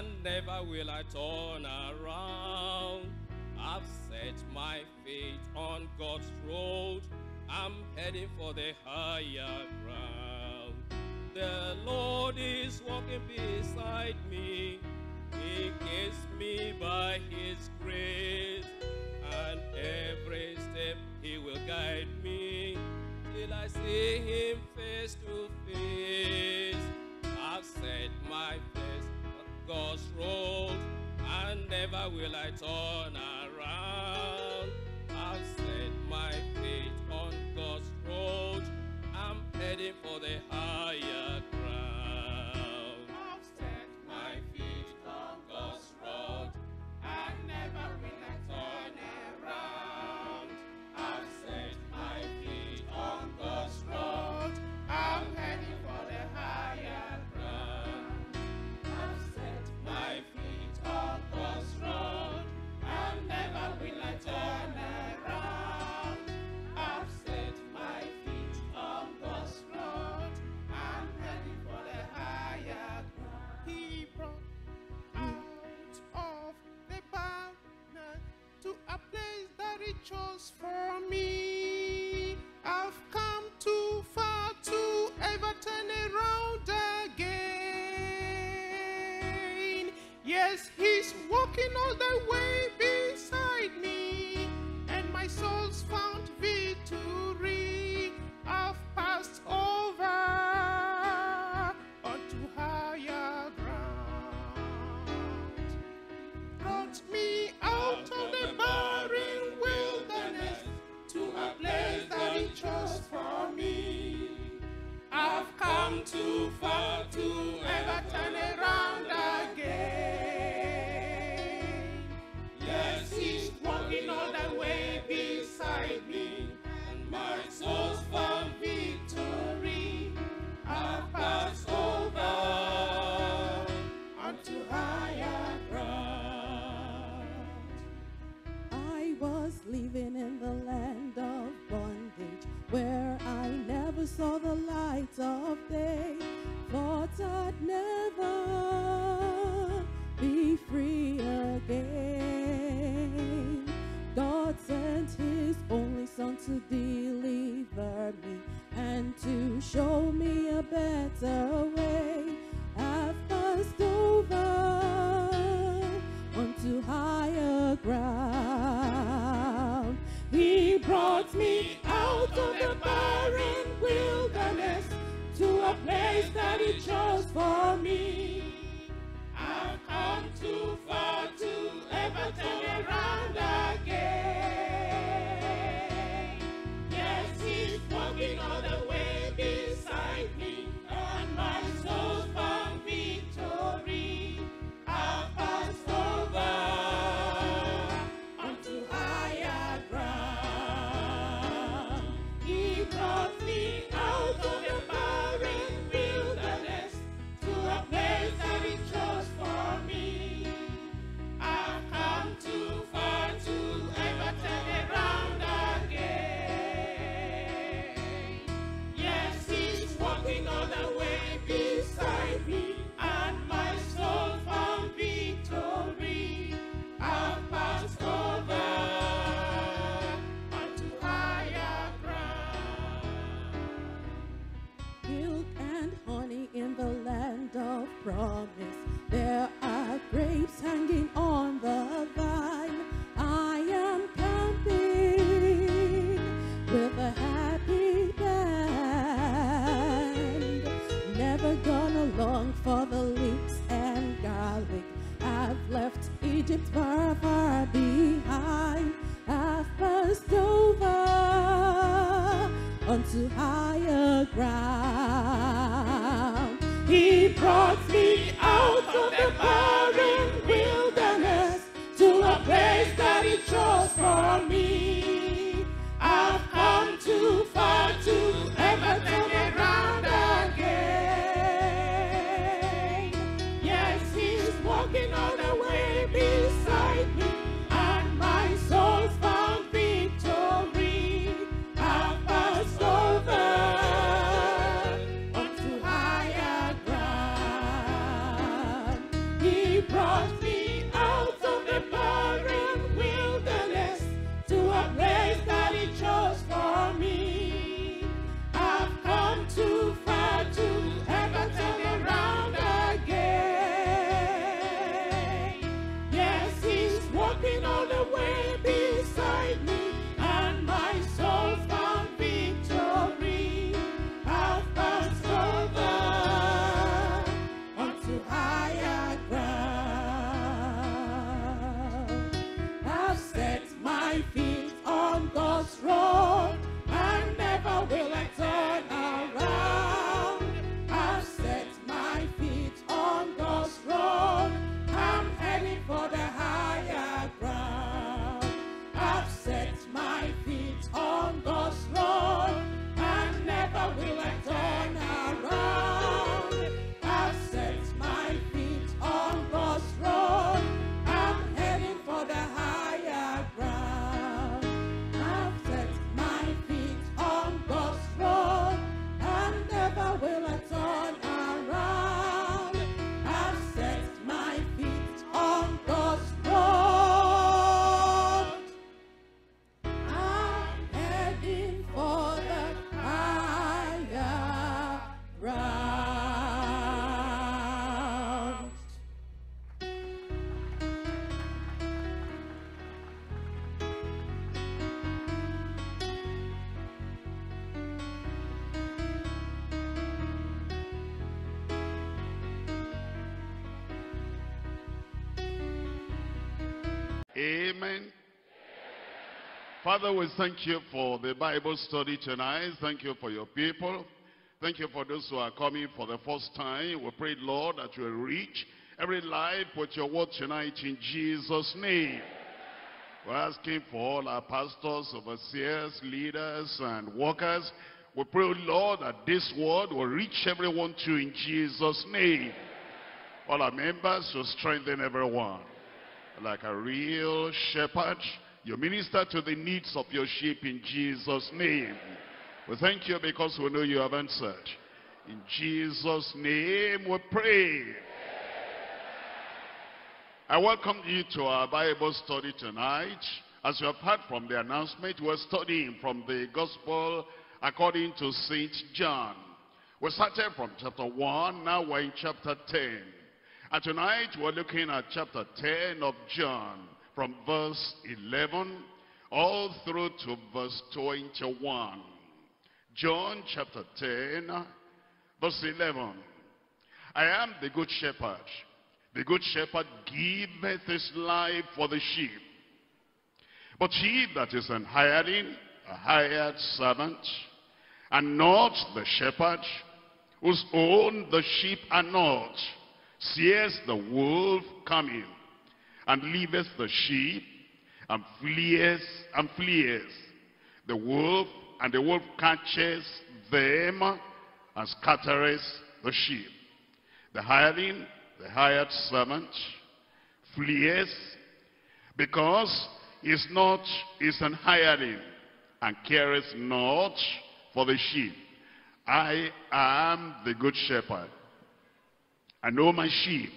And never will I turn around. I've set my feet on God's road. I'm heading for the higher ground. The Lord is walking beside me. He gives me by His grace, and every step He will guide me till I see Him road, and never will I turn chose for me. I've come too far to ever turn around again. Yes, he's walking all the way come too far to ever turn around again. Yes, he's walking all the way beside me, and my soul's found victory. I've passed over onto higher ground. I was living in the land of bondage where never saw the light of day. Thought I'd never be free again. God sent his only son to deliver me and to show me a better way. I've passed over onto higher ground. He brought me out of the barren wilderness to a place that he chose for me. I've come too far to ever turn around promise. There are grapes hanging on the vine. I am camping with a happy band. Never gonna long for the leeks and garlic. I've left Egypt far, far behind. I've passed over onto higher ground. He brought barren wilderness to a place that he chose for me. Father, we thank you for the Bible study tonight. Thank you for your people. Thank you for those who are coming for the first time. We pray, Lord, that you will reach every life with your word tonight in Jesus' name. We're asking for all our pastors, overseers, leaders, and workers. We pray, Lord, that this word will reach everyone too in Jesus' name. All our members will strengthen everyone. Like a real shepherd, you minister to the needs of your sheep in Jesus' name. We thank you because we know you have answered. In Jesus' name we pray. I welcome you to our Bible study tonight. As you have heard from the announcement, we're studying from the Gospel according to St. John. We started from chapter 1, now we're in chapter 10. And tonight we're looking at chapter 10 of John from verse 11 all through to verse 21. John chapter 10, verse 11. I am the good shepherd. The good shepherd giveth his life for the sheep. But he that is an hireling, a hired servant, and not the shepherd, whose own the sheep are not, sees the wolf coming, and leaveth the sheep, and flees, and flees. The wolf, and the wolf catches them, and scattereth the sheep. The hireling the hired servant flees because he's not is an hireling and careth not for the sheep. I am the good shepherd. I know my sheep,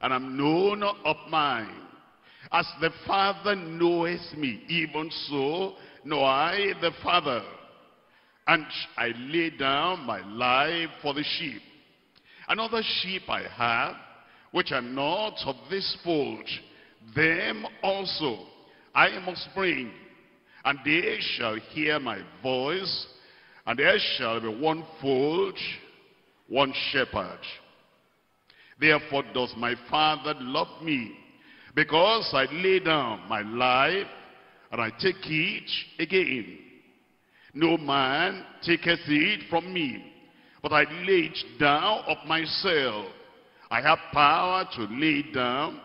and I'm known of mine. As the Father knoweth me, even so know I the Father. And I lay down my life for the sheep. Another sheep I have, which are not of this fold, them also I must bring, and they shall hear my voice, and there shall be one fold, one shepherd. Therefore does my Father love me, because I lay down my life, and I take it again. No man taketh it from me, but I lay it down of myself. I have power to lay down,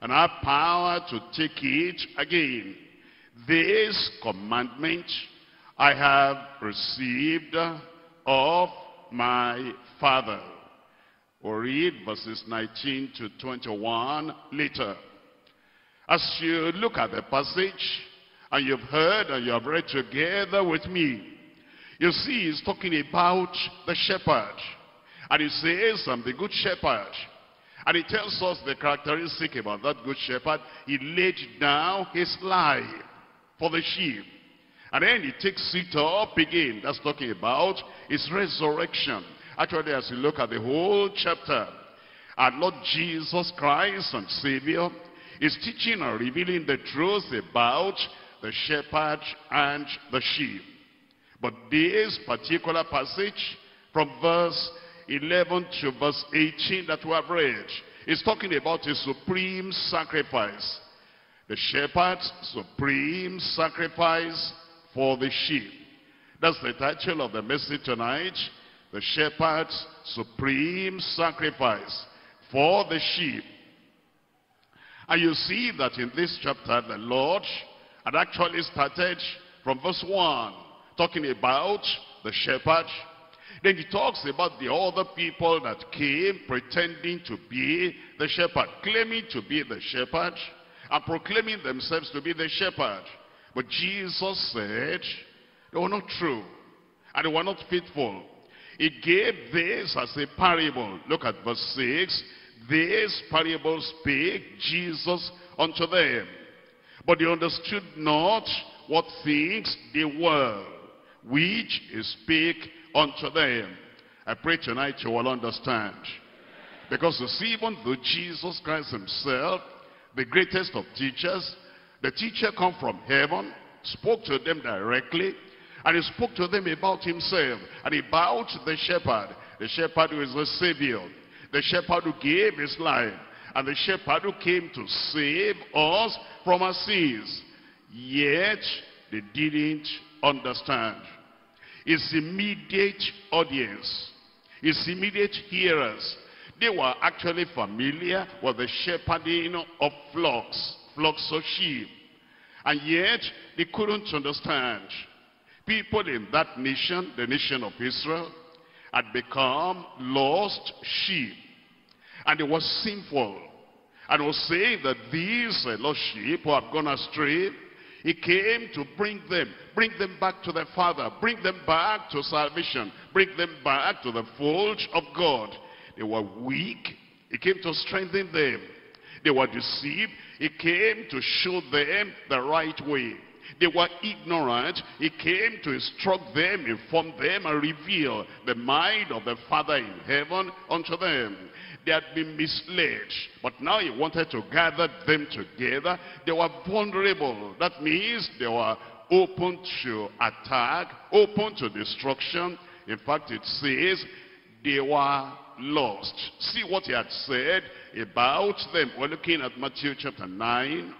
and I have power to take it again. This commandment I have received of my Father. We'll read verses 19 to 21 later. As you look at the passage, and you've heard and you have read together with me, you see he's talking about the shepherd. And he says, I'm the good shepherd. And he tells us the characteristic about that good shepherd. He laid down his life for the sheep. And then he takes it up again. That's talking about his resurrection. Actually, as you look at the whole chapter, our Lord Jesus Christ and Savior is teaching and revealing the truth about the shepherd and the sheep. But this particular passage from verse 11 to verse 18 that we have read is talking about a supreme sacrifice. The shepherd's supreme sacrifice for the sheep. That's the title of the message tonight. The shepherd's supreme sacrifice for the sheep. And you see that in this chapter, the Lord had actually started from verse 1, talking about the shepherd. Then he talks about the other people that came pretending to be the shepherd, claiming to be the shepherd, and proclaiming themselves to be the shepherd. But Jesus said they were not true, and they were not faithful. He gave this as a parable. Look at verse 6. This parable spake Jesus unto them. But they understood not what things they were, which he spake unto them. I pray tonight you will understand. Because you see, even though Jesus Christ himself, the greatest of teachers, the teacher come from heaven, spoke to them directly, and he spoke to them about himself, and about the shepherd, the shepherd who is the savior, the shepherd who gave his life, and the shepherd who came to save us from our sins. Yet, they didn't understand. His immediate audience, his immediate hearers, they were actually familiar with the shepherding of flocks, flocks of sheep. And yet, they couldn't understand. People in that nation, the nation of Israel, had become lost sheep. And it was sinful. And was saying that these lost sheep who have gone astray, he came to bring them, bring them back to their father, bring them back to salvation, bring them back to the fold of God. They were weak. He came to strengthen them. They were deceived. He came to show them the right way. They were ignorant. He came to instruct them, inform them, and reveal the mind of the Father in heaven unto them. They had been misled, but now he wanted to gather them together. They were vulnerable. That means they were open to attack, open to destruction. In fact, it says they were lost. See what he had said about them. We're looking at Matthew chapter 9.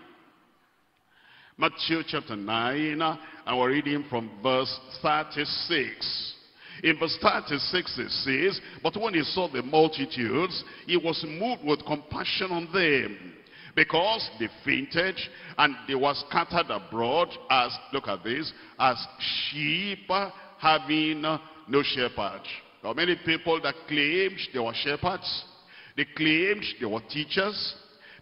Matthew chapter 9, and we're reading from verse 36. In verse 36 it says, But when he saw the multitudes, he was moved with compassion on them, because they fainted, and they were scattered abroad as, look at this, as sheep having no shepherd. There are many people that claimed they were shepherds. They claimed they were teachers.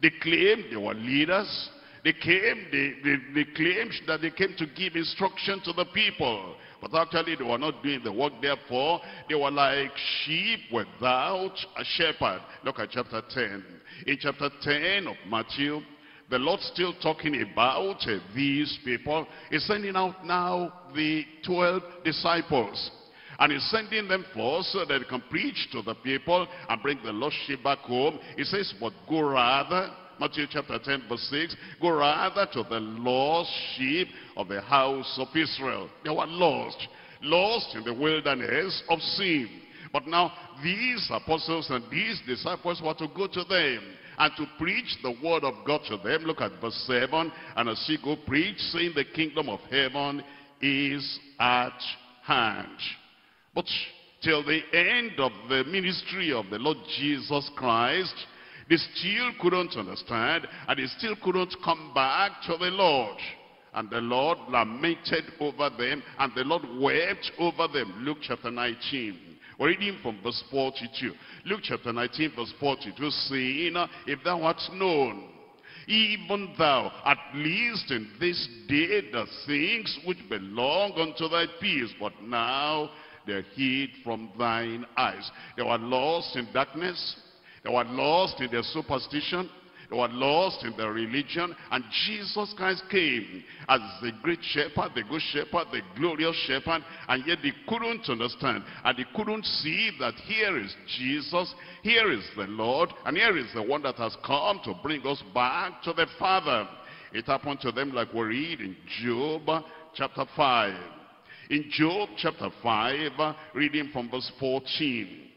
They claimed they were leaders. They came, they, they, they claimed that they came to give instruction to the people. But actually they were not doing the work therefore. They were like sheep without a shepherd. Look at chapter 10. In chapter 10 of Matthew, the Lord still talking about uh, these people. He's sending out now the 12 disciples. And he's sending them forth so that they can preach to the people and bring the lost sheep back home. He says, but go rather Matthew chapter 10 verse 6, go rather to the lost sheep of the house of Israel. They were lost, lost in the wilderness of sin. But now these apostles and these disciples were to go to them and to preach the word of God to them. Look at verse 7. And as he go preach, saying the kingdom of heaven is at hand. But till the end of the ministry of the Lord Jesus Christ, they still couldn't understand, and they still couldn't come back to the Lord. And the Lord lamented over them, and the Lord wept over them. Luke chapter 19. We're reading from verse 42. Luke chapter 19, verse 42, saying, If thou art known, even thou, at least in this day, the things which belong unto thy peace, but now they're hid from thine eyes. They were lost in darkness. They were lost in their superstition. They were lost in their religion. And Jesus Christ came as the great shepherd, the good shepherd, the glorious shepherd. And yet they couldn't understand. And they couldn't see that here is Jesus. Here is the Lord. And here is the one that has come to bring us back to the Father. It happened to them like we read in Job chapter 5. In Job chapter 5, reading from verse 14.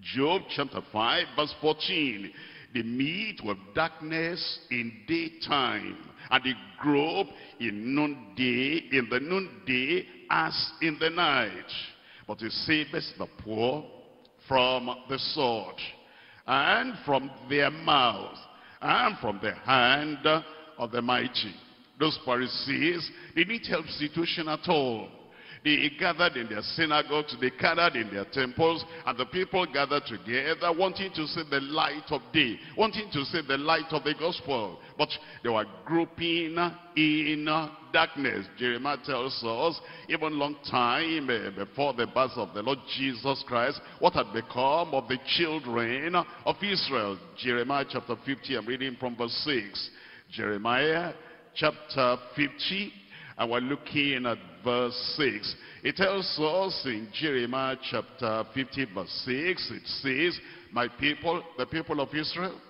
Job chapter 5 verse 14. They meet with darkness in daytime and they grope in noonday, in the noonday as in the night. But he saves the poor from the sword and from their mouth and from the hand of the mighty. Those Pharisees, they didn't help situation at all. They gathered in their synagogues, they gathered in their temples, and the people gathered together wanting to see the light of day, wanting to see the light of the gospel. But they were groping in darkness. Jeremiah tells us, even long time eh, before the birth of the Lord Jesus Christ, what had become of the children of Israel. Jeremiah chapter 50, I'm reading from verse 6. Jeremiah chapter 50, and we're looking at verse 6. It tells us in Jeremiah chapter 50 verse 6, it says, My people, the people of Israel,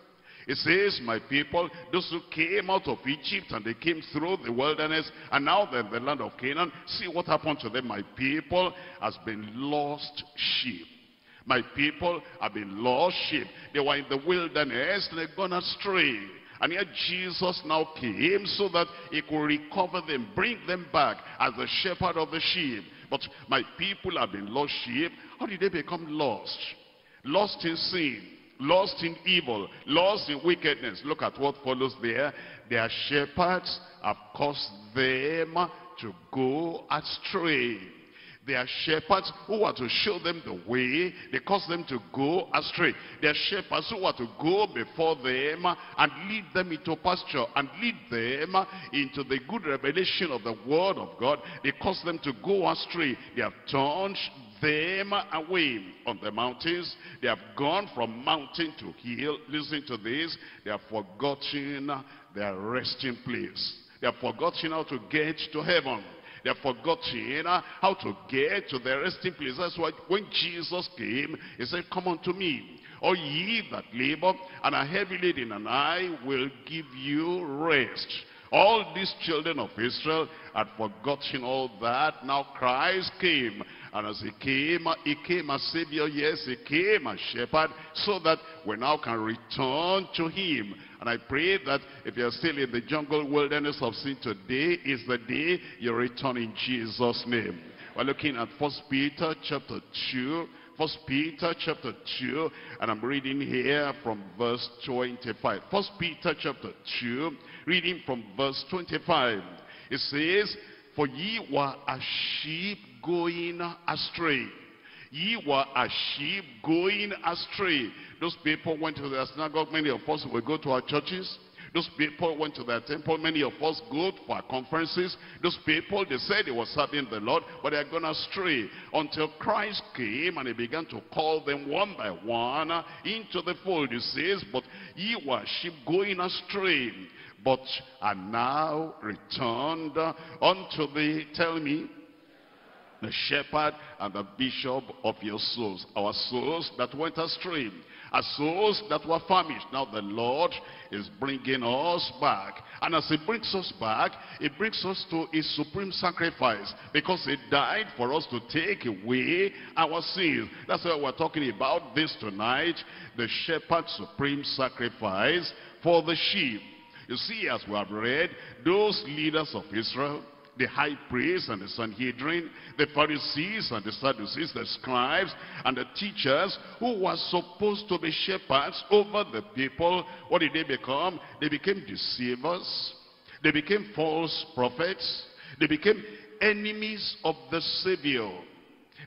it says, my people, those who came out of Egypt and they came through the wilderness and now they're in the land of Canaan. See what happened to them. My people has been lost sheep. My people have been lost sheep. They were in the wilderness and they've gone astray. And yet Jesus now came so that he could recover them, bring them back as the shepherd of the sheep. But my people have been lost sheep. How did they become lost? Lost in sin, lost in evil, lost in wickedness. Look at what follows there. Their shepherds have caused them to go astray. They are shepherds who are to show them the way. They cause them to go astray. They are shepherds who are to go before them and lead them into pasture and lead them into the good revelation of the word of God. They cause them to go astray. They have turned them away on the mountains. They have gone from mountain to hill. Listen to this. They have forgotten their resting place. They have forgotten how to get to heaven. They have forgotten how to get to the resting place. That's why when Jesus came, he said, come unto me. All ye that labor and are heavy laden, and I will give you rest. All these children of Israel had forgotten all that. Now Christ came. And as he came, he came as Savior. Yes, he came as shepherd. So that we now can return to him. And I pray that if you're still in the jungle wilderness of sin today, is the day you return in Jesus' name. We're looking at First Peter chapter 2. First Peter chapter 2, and I'm reading here from verse 25. First Peter chapter 2, reading from verse 25. It says, For ye were as sheep going astray. Ye were as sheep going astray. Those people went to their synagogue. Many of us will go to our churches. Those people went to their temple. Many of us go for conferences. Those people, they said they were serving the Lord, but they are going astray. Until Christ came and he began to call them one by one into the fold. He says, but ye were sheep going astray, but are now returned unto the, tell me, the shepherd and the bishop of your souls. Our souls that went astray our souls that were famished. Now the Lord is bringing us back. And as he brings us back, he brings us to his supreme sacrifice. Because he died for us to take away our sins. That's why we're talking about this tonight. The shepherd's supreme sacrifice for the sheep. You see, as we have read, those leaders of Israel, the high priest and the Sanhedrin, the Pharisees and the Sadducees, the scribes and the teachers who were supposed to be shepherds over the people. What did they become? They became deceivers. They became false prophets. They became enemies of the Savior.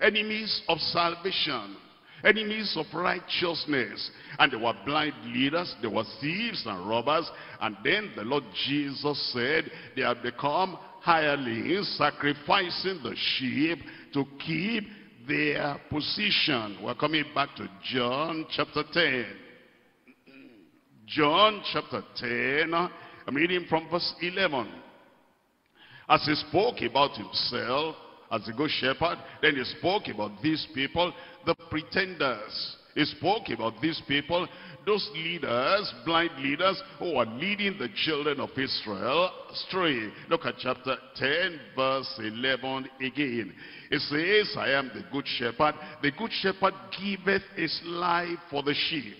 Enemies of salvation enemies of righteousness. And they were blind leaders, they were thieves and robbers. And then the Lord Jesus said, they have become hirelings sacrificing the sheep to keep their position. We're coming back to John chapter 10. John chapter 10, I'm reading from verse 11. As he spoke about himself as a good shepherd, then he spoke about these people, the pretenders. He spoke about these people those leaders, blind leaders, who are leading the children of Israel astray. Look at chapter 10, verse 11 again. It says, I am the good shepherd. The good shepherd giveth his life for the sheep.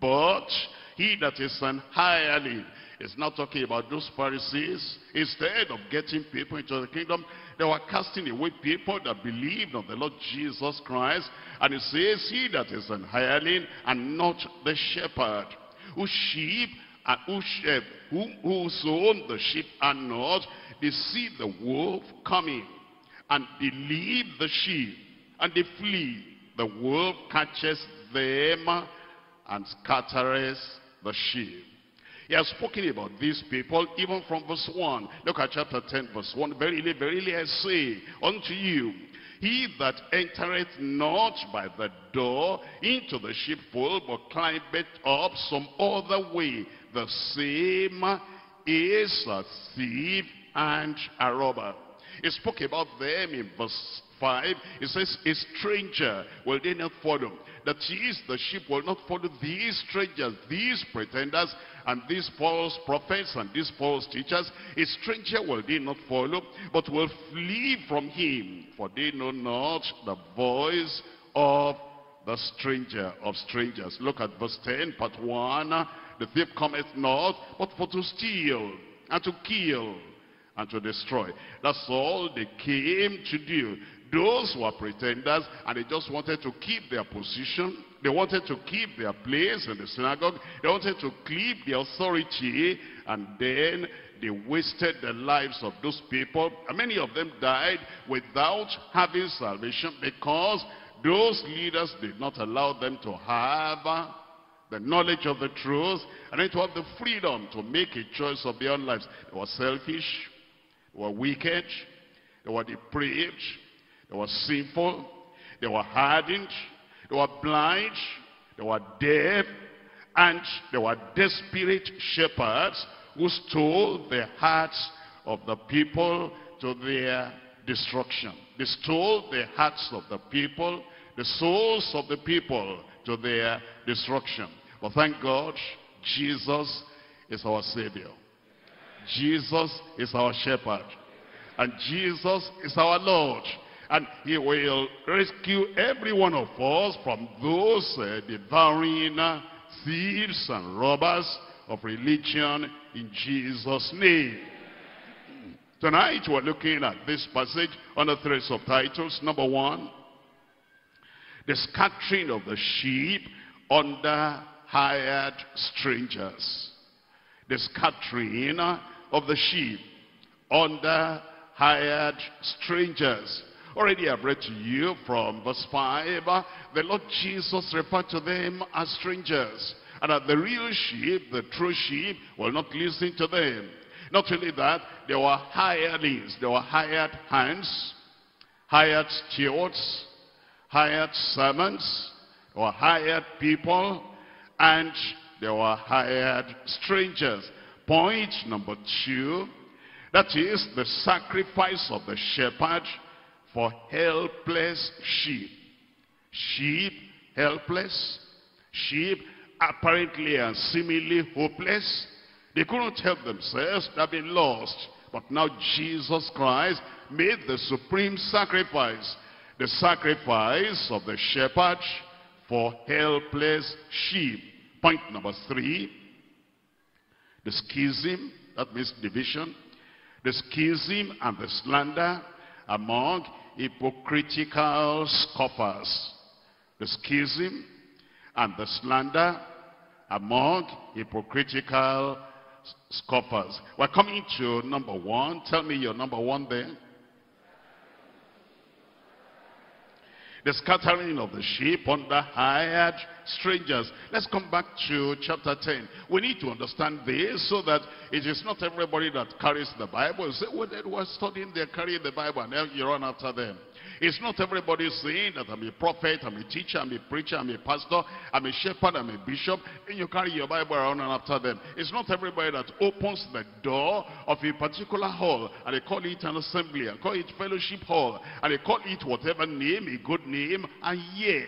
But he that is an hireling is not talking about those Pharisees. Instead of getting people into the kingdom, they were casting away people that believed on the Lord Jesus Christ. And it says, he that is an hireling and not the shepherd, whose sheep uh, and whose sheep, who, whose own the sheep are not, they see the wolf coming and they leave the sheep and they flee. The wolf catches them and scatters the sheep. He has spoken about these people even from verse 1. Look at chapter 10 verse 1. Verily, verily I say unto you, he that entereth not by the door into the sheepfold, but climbeth up some other way, the same is a thief and a robber. He spoke about them in verse 5. It says, a stranger will they not follow. That is, the sheep will not follow these strangers, these pretenders, and these false prophets and these false teachers, a stranger will they not follow, but will flee from him, for they know not the voice of the stranger of strangers. Look at verse 10, part 1. The thief cometh not, but for to steal, and to kill, and to destroy. That's all they came to do. Those were pretenders, and they just wanted to keep their position. They wanted to keep their place in the synagogue. They wanted to keep the authority, and then they wasted the lives of those people. And many of them died without having salvation because those leaders did not allow them to have uh, the knowledge of the truth and then to have the freedom to make a choice of their own lives. They were selfish, they were wicked, they were depraved, they were sinful, they were hardened, they were blind, they were deaf, and they were desperate shepherds who stole the hearts of the people to their destruction. They stole the hearts of the people, the souls of the people to their destruction. But thank God, Jesus is our Savior. Jesus is our shepherd. And Jesus is our Lord. And he will rescue every one of us from those uh, devouring uh, thieves and robbers of religion in Jesus' name. Tonight we're looking at this passage under three subtitles. Number one, the scattering of the sheep under hired strangers. The scattering of the sheep under hired strangers. Already I've read to you from verse 5, the Lord Jesus referred to them as strangers. And that the real sheep, the true sheep, will not listen to them. Not only that, they were hirelings, they were hired hands, hired stewards, hired servants, or hired people, and they were hired strangers. Point number two, that is the sacrifice of the shepherd for helpless sheep. Sheep helpless, sheep apparently and seemingly hopeless. They couldn't help themselves, they've been lost. But now Jesus Christ made the supreme sacrifice. The sacrifice of the shepherd for helpless sheep. Point number three, the schism, that means division. The schism and the slander among hypocritical scoffers. The schism and the slander among hypocritical scoffers. We're coming to number one. Tell me your number one there. The scattering of the sheep under hired strangers. Let's come back to chapter 10. We need to understand this so that it is not everybody that carries the Bible. You say, well, they were studying, they're carrying the Bible, and you run after them. It's not everybody saying that I'm a prophet, I'm a teacher, I'm a preacher, I'm a pastor, I'm a shepherd, I'm a bishop, and you carry your Bible around and after them. It's not everybody that opens the door of a particular hall, and they call it an assembly, and call it fellowship hall, and they call it whatever name, a good name, and yet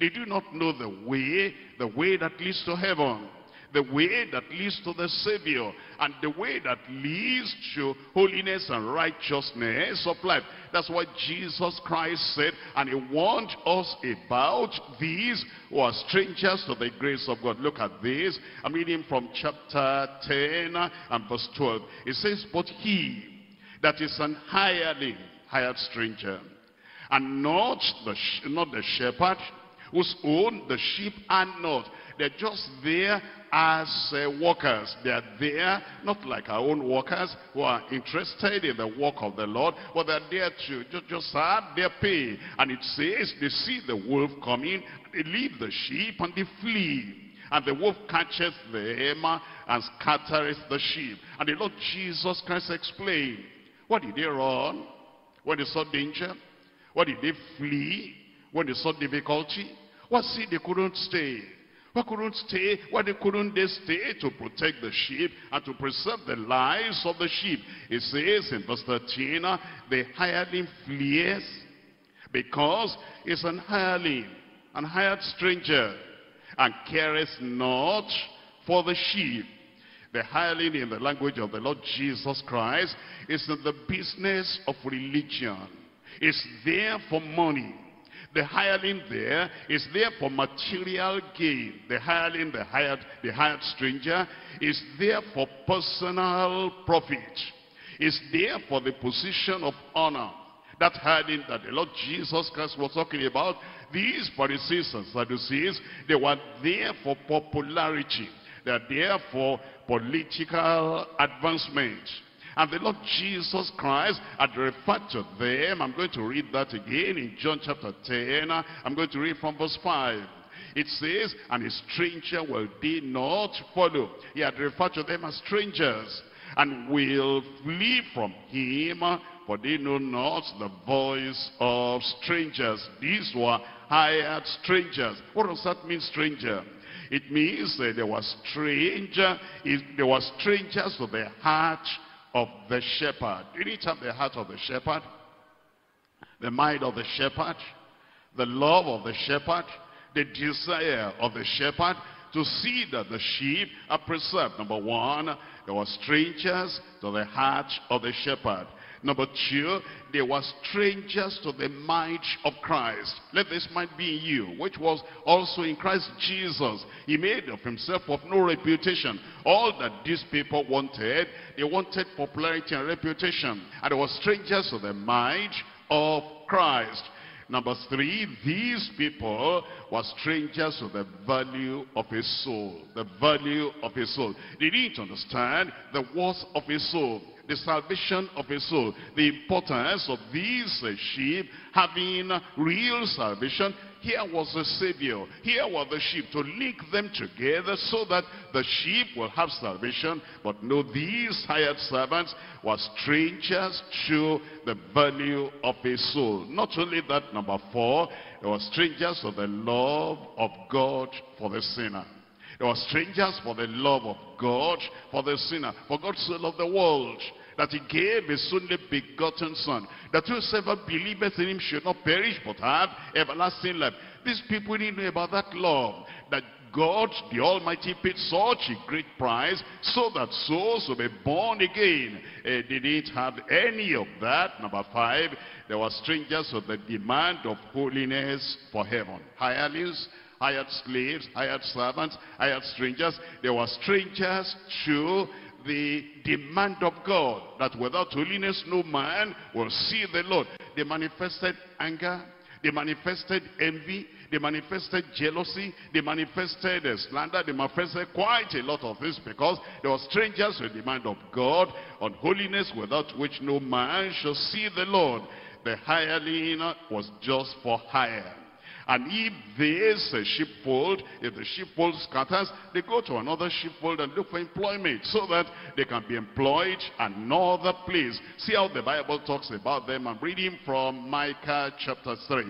they do not know the way, the way that leads to heaven the way that leads to the Savior, and the way that leads to holiness and righteousness of life. That's what Jesus Christ said, and he warned us about these who are strangers to the grace of God. Look at this. I'm reading from chapter 10 and verse 12. It says, But he that is an hireling, hired stranger, and not the, not the shepherd, whose own the sheep are not. They're just there as uh, workers. They are there, not like our own workers who are interested in the work of the Lord, but they're there to just, just have their pay. And it says they see the wolf coming, they leave the sheep and they flee. And the wolf catches them and scatters the sheep. And the Lord Jesus Christ explained, what did they run? When they saw danger? What did they flee? When they saw difficulty? What see they couldn't stay? Why couldn't stay? Why they couldn't they stay to protect the sheep and to preserve the lives of the sheep? It says in verse 13, uh, the hireling flees because it's an hireling, an hired stranger, and cares not for the sheep. The hireling in the language of the Lord Jesus Christ is in the business of religion. It's there for money. The hireling there is there for material gain. The hireling, the hired, the hired stranger is there for personal profit. Is there for the position of honor. That hireling that the Lord Jesus Christ was talking about, these Pharisees and Sadducees, they were there for popularity. They are there for political advancement. And the Lord Jesus Christ had referred to them. I'm going to read that again in John chapter 10. I'm going to read from verse 5. It says, and a stranger will they not follow. He had referred to them as strangers and will flee from him, for they know not the voice of strangers. These were hired strangers. What does that mean, stranger? It means that there were stranger, they were strangers to the heart of the shepherd. Have the heart of the shepherd, the mind of the shepherd, the love of the shepherd, the desire of the shepherd to see that the sheep are preserved. Number one, there were strangers to the heart of the shepherd. Number two, they were strangers to the might of Christ. Let this might be in you, which was also in Christ Jesus. He made of himself of no reputation. All that these people wanted, they wanted popularity and reputation. And they were strangers to the might of Christ. Number three, these people were strangers to the value of his soul. The value of his soul. They didn't understand the worth of his soul the salvation of a soul. The importance of these uh, sheep having real salvation. Here was a savior. Here were the sheep to link them together so that the sheep will have salvation. But no, these hired servants were strangers to the value of a soul. Not only that, number four, they were strangers to the love of God for the sinner. They were strangers for the love of God, for the sinner. For God so loved the world that he gave his only begotten son, that whosoever believeth in him should not perish but have everlasting life. These people didn't know about that love, that God, the Almighty, paid such a great price so that souls will be born again. Uh, they didn't have any of that. Number five, there were strangers of the demand of holiness for heaven. Hirelings, hired slaves, hired servants, hired strangers. They were strangers to the demand of God that without holiness no man will see the Lord. They manifested anger, they manifested envy, they manifested jealousy, they manifested uh, slander, they manifested quite a lot of this because they were strangers to the demand of God on holiness without which no man shall see the Lord. The hireling was just for hire. And if there's a sheepfold, if the sheepfold scatters, they go to another sheepfold and look for employment so that they can be employed another place. See how the Bible talks about them. I'm reading from Micah chapter 3.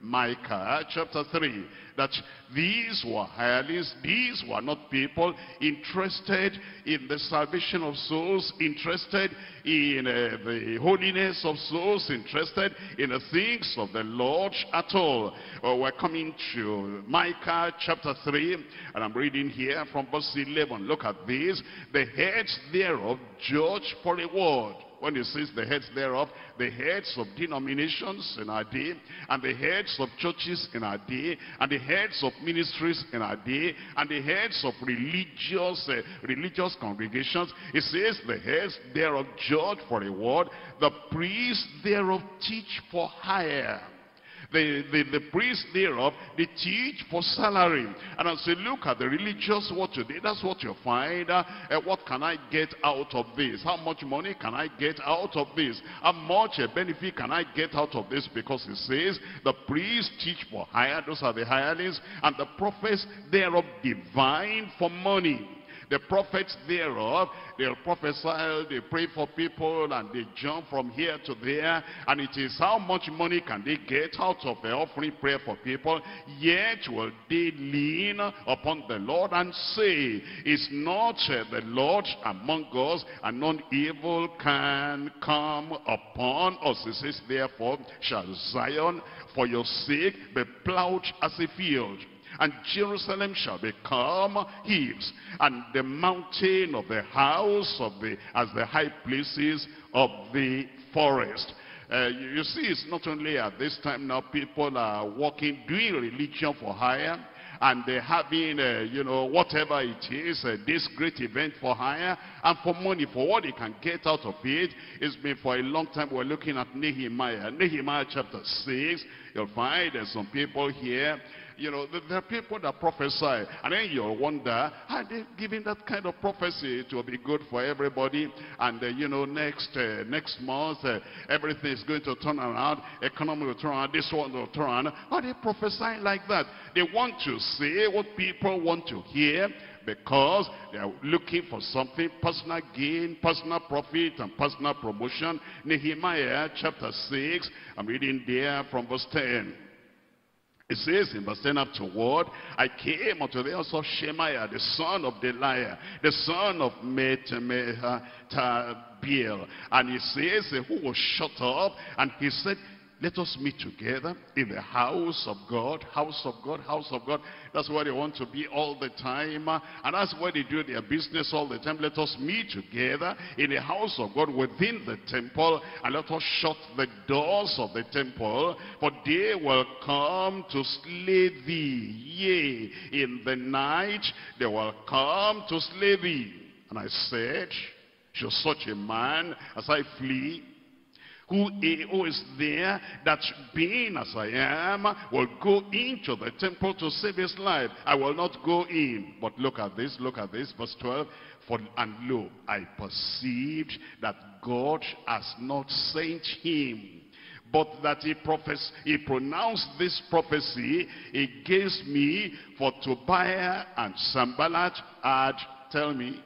Micah chapter 3 that these were hirelings, these were not people interested in the salvation of souls, interested in uh, the holiness of souls, interested in the things of the Lord at all. Well, we're coming to Micah chapter 3, and I'm reading here from verse 11. Look at this. The heads thereof judge for a word when he says the heads thereof, the heads of denominations in our day, and the heads of churches in our day, and the heads of ministries in our day, and the heads of religious uh, religious congregations. He says the heads thereof judge for a word, the priests thereof teach for hire the, the, the priests thereof, they teach for salary. And as you look at the religious world today, that's what you find. Uh, what can I get out of this? How much money can I get out of this? How much uh, benefit can I get out of this? Because it says the priests teach for hire, those are the hirelings, and the prophets thereof divine for money. The prophets thereof, they'll prophesy, they pray for people, and they jump from here to there. And it is how much money can they get out of the offering prayer for people, yet will they lean upon the Lord and say, Is not the Lord among us, and none evil can come upon us. It says, Therefore shall Zion for your sake be plowed as a field and Jerusalem shall become hills, and the mountain of the house of the as the high places of the forest. Uh, you, you see, it's not only at this time now people are working, doing religion for hire, and they're having, uh, you know, whatever it is, uh, this great event for hire, and for money, for what they can get out of it. It's been for a long time. We're looking at Nehemiah. Nehemiah chapter 6, you'll find there's some people here, you know, there are people that prophesy. And then you'll wonder, are they giving that kind of prophecy to be good for everybody? And, uh, you know, next uh, next month, uh, everything is going to turn around. Economy will turn around. This one will turn around. Are they prophesying like that? They want to say what people want to hear because they are looking for something, personal gain, personal profit, and personal promotion. Nehemiah chapter 6, I'm reading there from verse 10. It says in verse 10 afterward, I came unto the house of Shemaiah, the son of Delaiah, the son of Metabiel. And he says, who was shut up, and he said, let us meet together in the house of God, house of God, house of God. That's where they want to be all the time. And that's where they do their business all the time. Let us meet together in the house of God within the temple. And let us shut the doors of the temple. For they will come to slay thee. Yea, in the night they will come to slay thee. And I said, should such a man as I flee who is there that being as I am will go into the temple to save his life. I will not go in. But look at this, look at this, verse 12. For, and lo, I perceived that God has not sent him but that he, prophes he pronounced this prophecy against me for Tobiah and Sanballat had, tell me,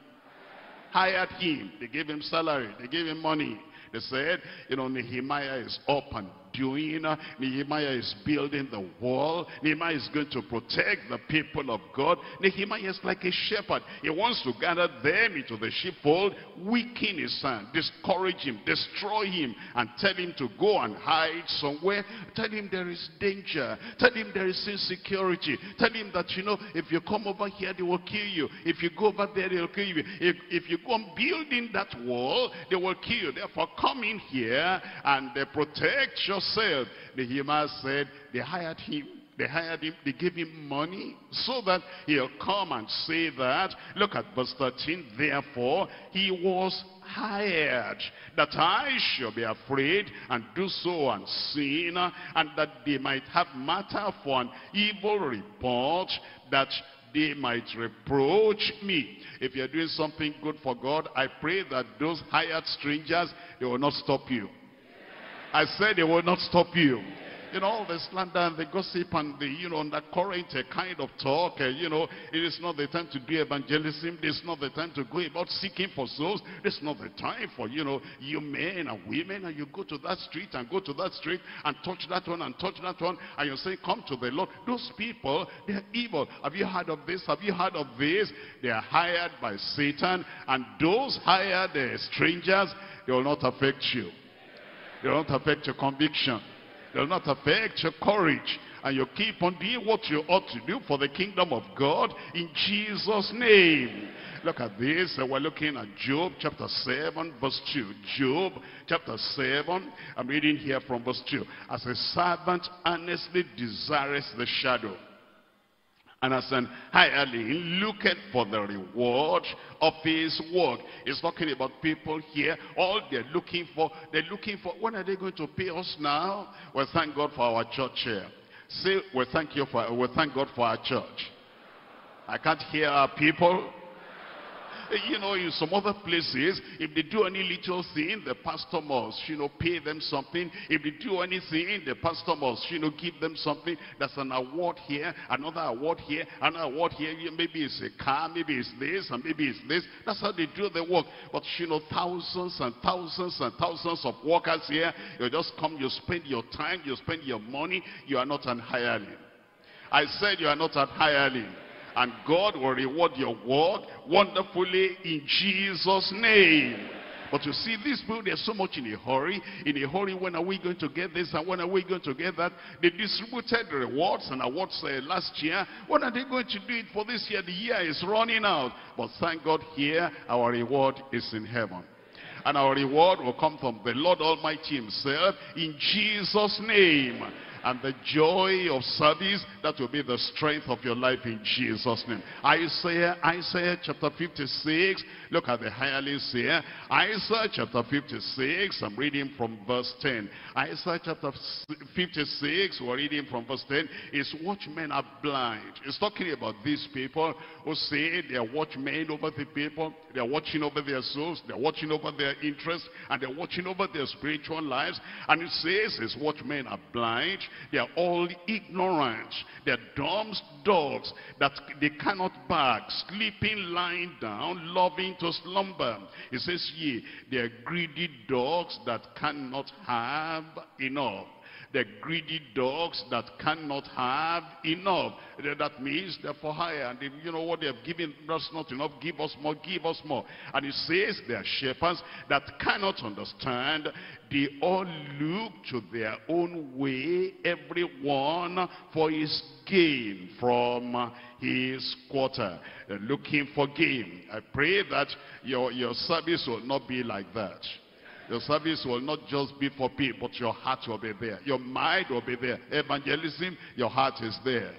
hired him. They gave him salary. They gave him money. They said, you know, Nehemiah is up and doing. Uh, Nehemiah is building the wall. Nehemiah is going to protect the people of God. Nehemiah is like a shepherd. He wants to gather them into the sheepfold, weaken his son, discourage him, destroy him, and tell him to go and hide somewhere. Tell him there is danger. Tell him there is insecurity. Tell him that, you know, if you come over here, they will kill you. If you go over there, they will kill you. If, if you go on building that wall, they will kill you. Therefore, come in here and they protect your yourself. Nehemiah said they hired him. They hired him, they gave him money so that he'll come and say that. Look at verse 13. Therefore, he was hired that I should be afraid and do so and sin and that they might have matter for an evil report that they might reproach me. If you're doing something good for God, I pray that those hired strangers, they will not stop you. I said it will not stop you. You know, all the slander and the gossip and the, you know, undercurrent kind of talk, uh, you know, it is not the time to do evangelism. This is not the time to go about seeking for souls. This is not the time for, you know, you men and women and you go to that street and go to that street and touch that one and touch that one and you say, come to the Lord. Those people, they are evil. Have you heard of this? Have you heard of this? They are hired by Satan and those hired uh, strangers, they will not affect you. They will not affect your conviction. They will not affect your courage. And you keep on doing what you ought to do for the kingdom of God in Jesus' name. Look at this. We're looking at Job chapter 7 verse 2. Job chapter 7. I'm reading here from verse 2. As a servant earnestly desires the shadow and as an hireling looketh for the reward of his work. He's talking about people here. All they're looking for, they're looking for, when are they going to pay us now? Well, thank God for our church here. Say, we thank you for, we thank God for our church. I can't hear our people. Uh, you know, in some other places, if they do any little thing, the pastor must, you know, pay them something. If they do anything, the pastor must, you know, give them something. That's an award here, another award here, another award here. Maybe it's a car, maybe it's this, and maybe it's this. That's how they do the work. But, you know, thousands and thousands and thousands of workers here, you just come, you spend your time, you spend your money. You are not an hireling. I said you are not an hireling and God will reward your work wonderfully in Jesus' name. But you see, these people, they're so much in a hurry. In a hurry, when are we going to get this and when are we going to get that? They distributed rewards and awards uh, last year. When are they going to do it for this year? The year is running out. But thank God here, our reward is in heaven. And our reward will come from the Lord Almighty himself in Jesus' name and the joy of service, that will be the strength of your life in Jesus' name. Isaiah, Isaiah chapter 56, look at the hirelings here. Isaiah chapter 56, I'm reading from verse 10. Isaiah chapter 56, we're reading from verse 10, is watchmen are blind. It's talking about these people who say they are watchmen over the people, they are watching over their souls, they are watching over their interests, and they're watching over their spiritual lives. And it says his watchmen are blind, they are all ignorant. They are dumb dogs that they cannot bark, sleeping, lying down, loving to slumber. He says, ye, they are greedy dogs that cannot have enough the greedy dogs that cannot have enough. That means they're for hire. And if, you know what they have given us not enough, give us more, give us more. And it says they are shepherds that cannot understand. They all look to their own way, everyone for his gain from his quarter. They're looking for gain. I pray that your, your service will not be like that. Your service will not just be for people, but your heart will be there. Your mind will be there. Evangelism, your heart is there.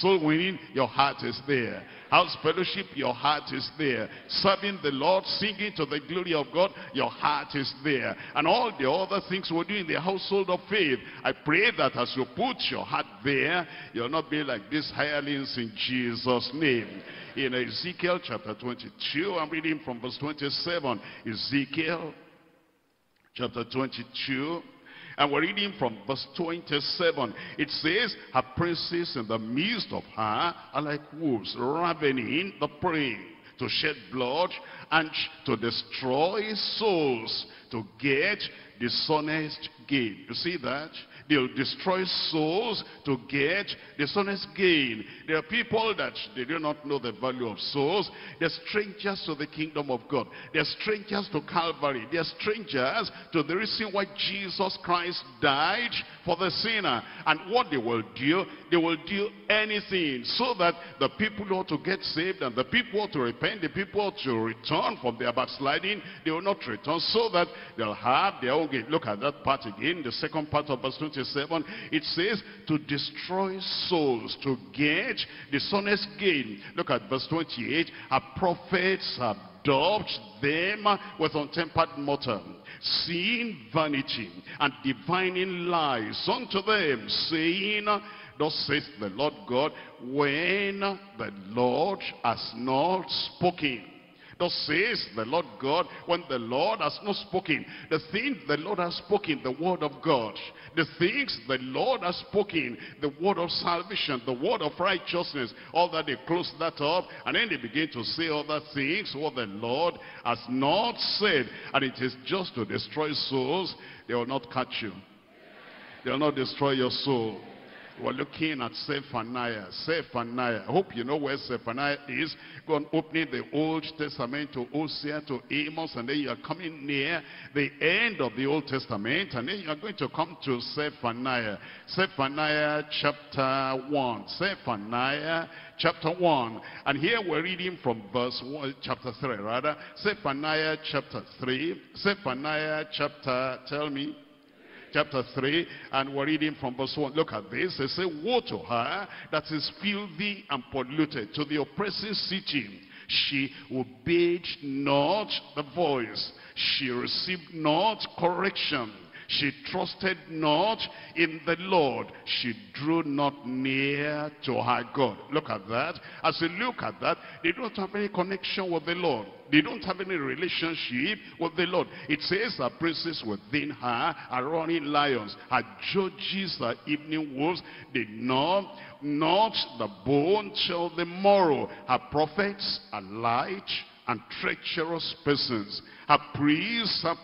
Soul winning, your heart is there. House fellowship, your heart is there. Serving the Lord, singing to the glory of God, your heart is there. And all the other things we do in the household of faith, I pray that as you put your heart there, you'll not be like these hirelings in Jesus' name. In Ezekiel chapter 22, I'm reading from verse 27. Ezekiel chapter 22. And we're reading from verse 27. It says, Her princes in the midst of her are like wolves, ravening the prey, to shed blood and to destroy souls, to get dishonest gain. You see that? They'll destroy souls to get dishonest gain. There are people that they do not know the value of souls. They're strangers to the kingdom of God. They're strangers to Calvary. They're strangers to the reason why Jesus Christ died for the sinner. And what they will do, they will do anything so that the people ought to get saved and the people ought to repent, the people ought to return from their backsliding, they will not return so that they'll have their own gain. Look at that part again, the second part of verse 27. It says to destroy souls, to get dishonest gain. Look at verse 28. Our prophets have them with untempered mortar seeing vanity and divining lies unto them, saying, Thus says the Lord God, when the Lord has not spoken. Thus says the Lord God, when the Lord has not spoken, the things the Lord has spoken, the word of God, the things the Lord has spoken, the word of salvation, the word of righteousness, all that they close that up, and then they begin to say other things, what the Lord has not said, and it is just to destroy souls, they will not catch you. They will not destroy your soul. We're looking at Zephaniah. Zephaniah. I hope you know where Zephaniah is. Go on opening the Old Testament to Hosea to Amos and then you're coming near the end of the Old Testament and then you're going to come to Zephaniah. Zephaniah chapter 1. Zephaniah chapter 1. And here we're reading from verse 1, chapter 3 rather. Zephaniah chapter 3. Zephaniah chapter, tell me, chapter 3, and we're reading from verse 1. Look at this. They say, Woe to her that is filthy and polluted, to the oppressive city. She obeyed not the voice. She received not correction. She trusted not in the Lord. She drew not near to her God. Look at that. As you look at that, they don't have any connection with the Lord. They don't have any relationship with the Lord. It says her princes within her are running lions. Her judges are evening wolves. They know not the bone till the morrow. Her prophets are light and treacherous persons. Her priests, have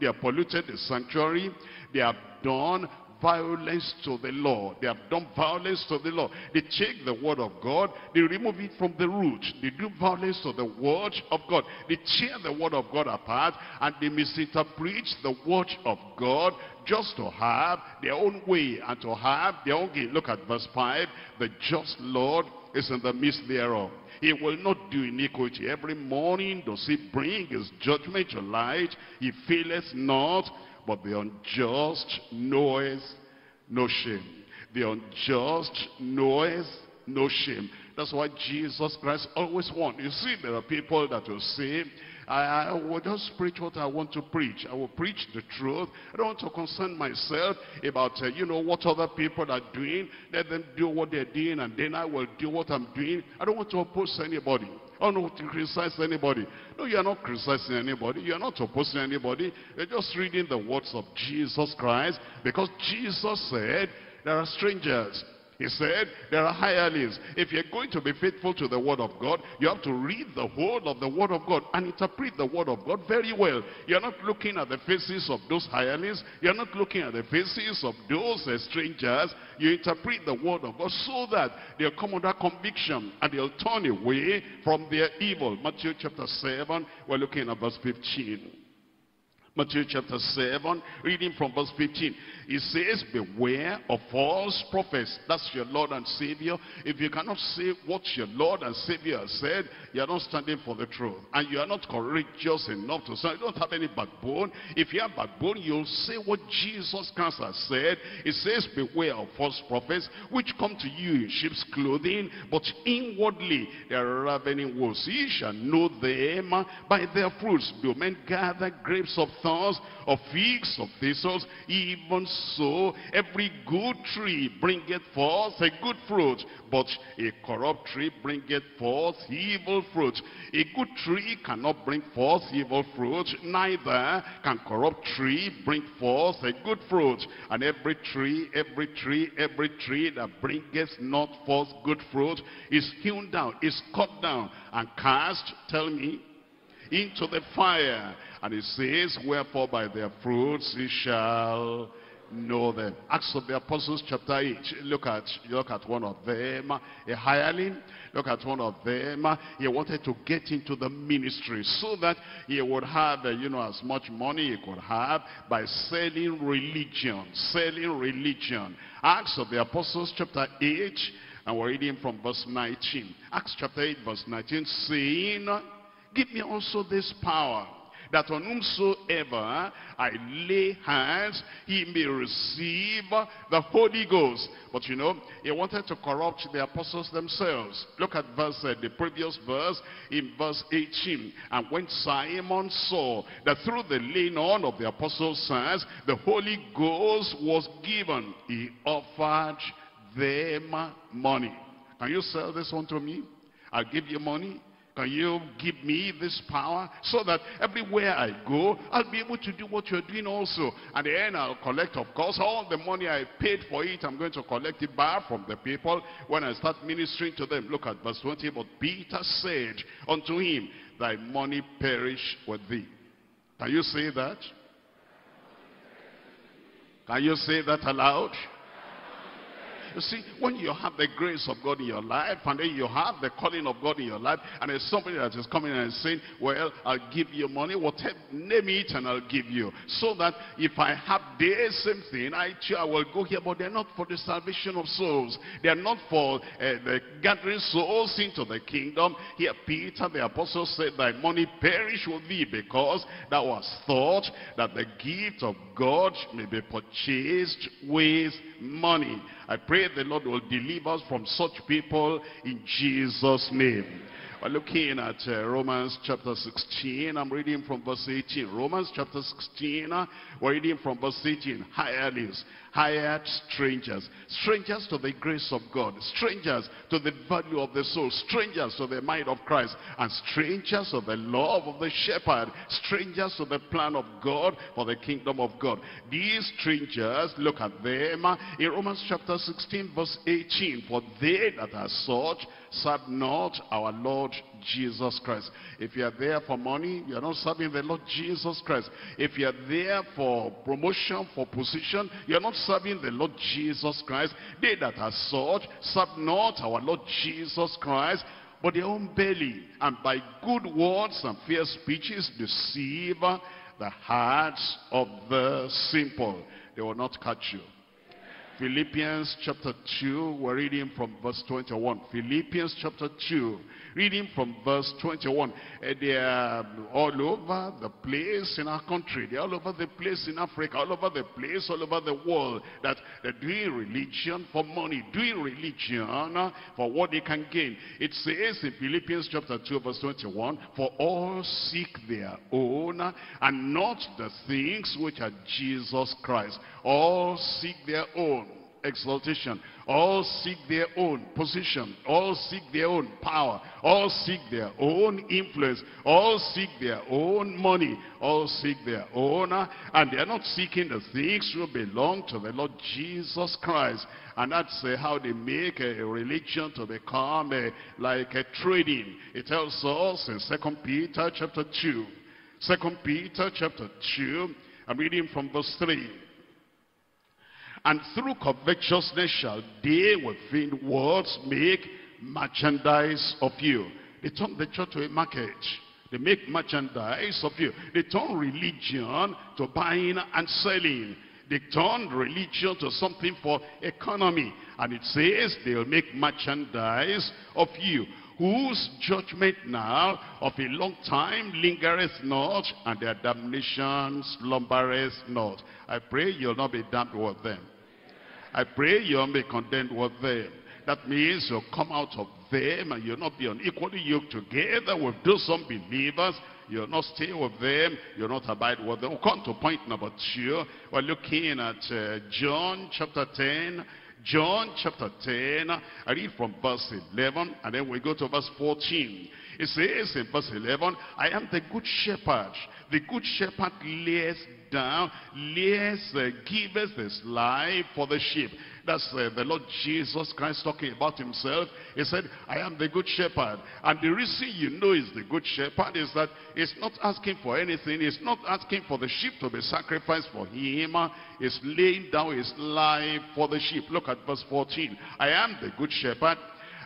they have polluted the sanctuary. They have done violence to the law. They have done violence to the law. They take the word of God, they remove it from the root. They do violence to the word of God. They tear the word of God apart and they misinterpret the word of God just to have their own way and to have their own gain. Look at verse 5. The just Lord is in the midst thereof. He will not do iniquity. Every morning does he bring his judgment to light. He faileth not, but the unjust knoweth no shame. The unjust knoweth no shame. That's why Jesus Christ always wants. You see, there are people that will say, I, I will just preach what I want to preach. I will preach the truth. I don't want to concern myself about, uh, you know, what other people are doing. Let them do what they're doing, and then I will do what I'm doing. I don't want to oppose anybody. I don't want to criticize anybody. No, you're not criticizing anybody. You're not opposing anybody. You're just reading the words of Jesus Christ. Because Jesus said, there are strangers. He said, there are hirelings. If you're going to be faithful to the word of God, you have to read the whole of the word of God and interpret the word of God very well. You're not looking at the faces of those hirelings. You're not looking at the faces of those uh, strangers. You interpret the word of God so that they'll come under conviction and they'll turn away from their evil. Matthew chapter 7, we're looking at verse 15. Matthew chapter 7, reading from verse 15. It says, beware of false prophets. That's your Lord and Savior. If you cannot say what your Lord and Savior said, you are not standing for the truth. And you are not courageous enough to say, you don't have any backbone. If you have backbone, you'll say what Jesus Christ has said. It says, beware of false prophets, which come to you in sheep's clothing, but inwardly they are ravening wolves. Ye shall know them by their fruits. Do men gather grapes of thorns, of figs, of thistles? Even so, every good tree bringeth forth a good fruit, but a corrupt tree bringeth forth evil fruit. A good tree cannot bring forth evil fruit, neither can corrupt tree bring forth a good fruit. And every tree, every tree, every tree that bringeth not forth good fruit is hewn down, is cut down, and cast, tell me, into the fire. And it says, wherefore by their fruits ye shall know them. Acts of the Apostles chapter 8. Look at, look at one of them, a hireling. Look at one of them. He wanted to get into the ministry so that he would have, uh, you know, as much money he could have by selling religion. Selling religion. Acts of the Apostles chapter 8. And we're reading from verse 19. Acts chapter 8 verse 19 saying, Give me also this power that on whomsoever I lay hands, he may receive the Holy Ghost. But you know, he wanted to corrupt the apostles themselves. Look at verse, uh, the previous verse, in verse 18. And when Simon saw that through the laying on of the apostles' hands, the Holy Ghost was given, he offered them money. Can you sell this one to me? I'll give you money. Can you give me this power so that everywhere I go, I'll be able to do what you're doing also. And the end, I'll collect, of course, all the money I paid for it. I'm going to collect it back from the people when I start ministering to them. Look at verse 20. But Peter said unto him, Thy money perish with thee. Can you say that? Can you say that aloud? You see, when you have the grace of God in your life, and then you have the calling of God in your life, and there's somebody that is coming and saying, well, I'll give you money, whatever, name it and I'll give you. So that if I have the same thing, I too I will go here, but they're not for the salvation of souls. They're not for uh, the gathering souls into the kingdom. Here Peter the apostle said, thy money perish with thee because thou hast thought that the gift of God may be purchased with money. I pray the Lord will deliver us from such people in Jesus' name. We're looking at uh, Romans chapter 16. I'm reading from verse 18. Romans chapter 16, uh, we're reading from verse 18. Hirelings, hired strangers. Strangers to the grace of God. Strangers to the value of the soul. Strangers to the mind of Christ. And strangers to the love of the shepherd. Strangers to the plan of God for the kingdom of God. These strangers, look at them in Romans chapter 16 verse 18. For they that are such serve not our Lord Jesus Christ. If you are there for money, you are not serving the Lord Jesus Christ. If you are there for promotion, for position, you are not serving the Lord Jesus Christ. They that are such serve not our Lord Jesus Christ, but their own belly, and by good words and fair speeches deceive the hearts of the simple. They will not catch you. Philippians chapter 2, we're reading from verse 21. Philippians chapter 2, reading from verse 21. Eh, uh, they're um, all over the place in our country. They're all over the place in Africa, all over the place, all over the world. That they're doing religion for money, doing religion uh, for what they can gain. It says in Philippians chapter 2, verse 21, For all seek their own, uh, and not the things which are Jesus Christ. All seek their own exaltation. All seek their own position. All seek their own power. All seek their own influence. All seek their own money. All seek their own. And they are not seeking the things who belong to the Lord Jesus Christ. And that's uh, how they make a, religion to become uh, like a trading. It tells us in 2 Peter chapter 2. 2 Peter chapter 2. I'm reading from verse 3. And through covetousness shall they with vain words make merchandise of you. They turn the church to a market. They make merchandise of you. They turn religion to buying and selling. They turn religion to something for economy. And it says they'll make merchandise of you whose judgment now of a long time lingereth not, and their damnation slumbereth not. I pray you'll not be damned with them. I pray you'll be condemned with them. That means you'll come out of them and you'll not be unequally yoked together with those unbelievers. You'll not stay with them. You'll not abide with them. We'll come to point number two. We're looking at uh, John chapter 10. John chapter 10. I read from verse 11 and then we go to verse 14. It says in verse 11, I am the good shepherd. The good shepherd lays down, lays, uh, gives his life for the sheep. That's uh, the Lord Jesus Christ talking about himself. He said, I am the good shepherd. And the reason you know he's the good shepherd is that he's not asking for anything. He's not asking for the sheep to be sacrificed for him. He's laying down his life for the sheep. Look at verse 14. I am the good shepherd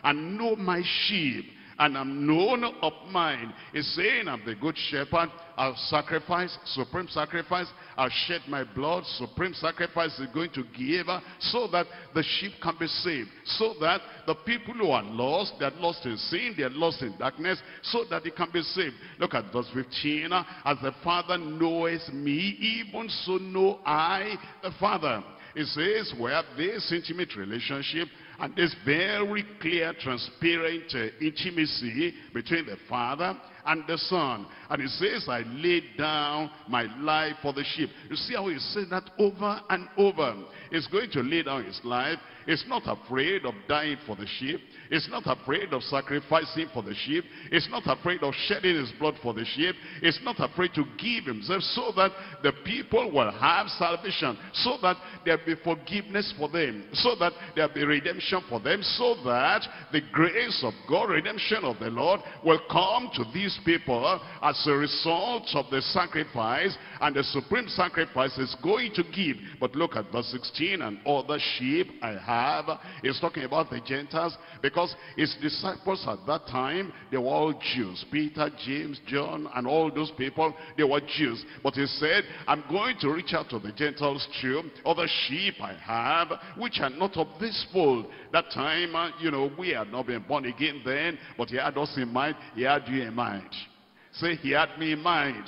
and know my sheep and i am known of mine. He's saying, I'm the good shepherd. I'll sacrifice, supreme sacrifice. I'll shed my blood, supreme sacrifice is going to give so that the sheep can be saved. So that the people who are lost, they're lost in sin, they're lost in darkness, so that they can be saved. Look at verse 15. As the Father knoweth me, even so know I the Father. It says we have this intimate relationship and this very clear, transparent uh, intimacy between the Father and the Son. And he says, I laid down my life for the sheep. You see how he says that over and over. He's going to lay down his life. He's not afraid of dying for the sheep. He's not afraid of sacrificing for the sheep. He's not afraid of shedding his blood for the sheep. He's not afraid to give himself so that the people will have salvation. So that there'll be forgiveness for them. So that there'll be redemption for them. So that the grace of God, redemption of the Lord will come to these people as a result of the sacrifice. And the supreme sacrifice is going to give. But look at verse 16. And all the sheep I have. He's talking about the Gentiles. Because because his disciples at that time, they were all Jews. Peter, James, John, and all those people, they were Jews. But he said, I'm going to reach out to the Gentiles too, other sheep I have, which are not of this fold. That time, uh, you know, we had not been born again then, but he had us in mind. He had you in mind. Say, he had me in mind.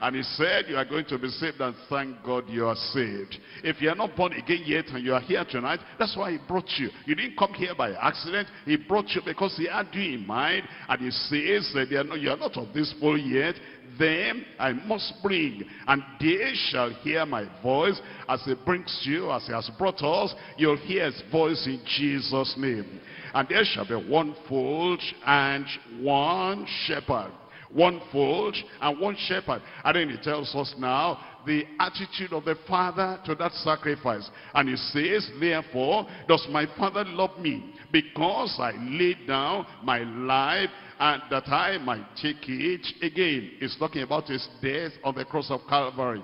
And he said, you are going to be saved and thank God you are saved. If you are not born again yet and you are here tonight, that's why he brought you. You didn't come here by accident. He brought you because he had you in mind. And he says that you are not, of this world yet. Them I must bring. And they shall hear my voice as he brings you, as he has brought us. You'll hear his voice in Jesus' name. And there shall be one fold and one shepherd one fold and one shepherd. And then he tells us now the attitude of the father to that sacrifice. And he says, therefore, does my father love me? Because I laid down my life and that I might take it again. He's talking about his death on the cross of Calvary.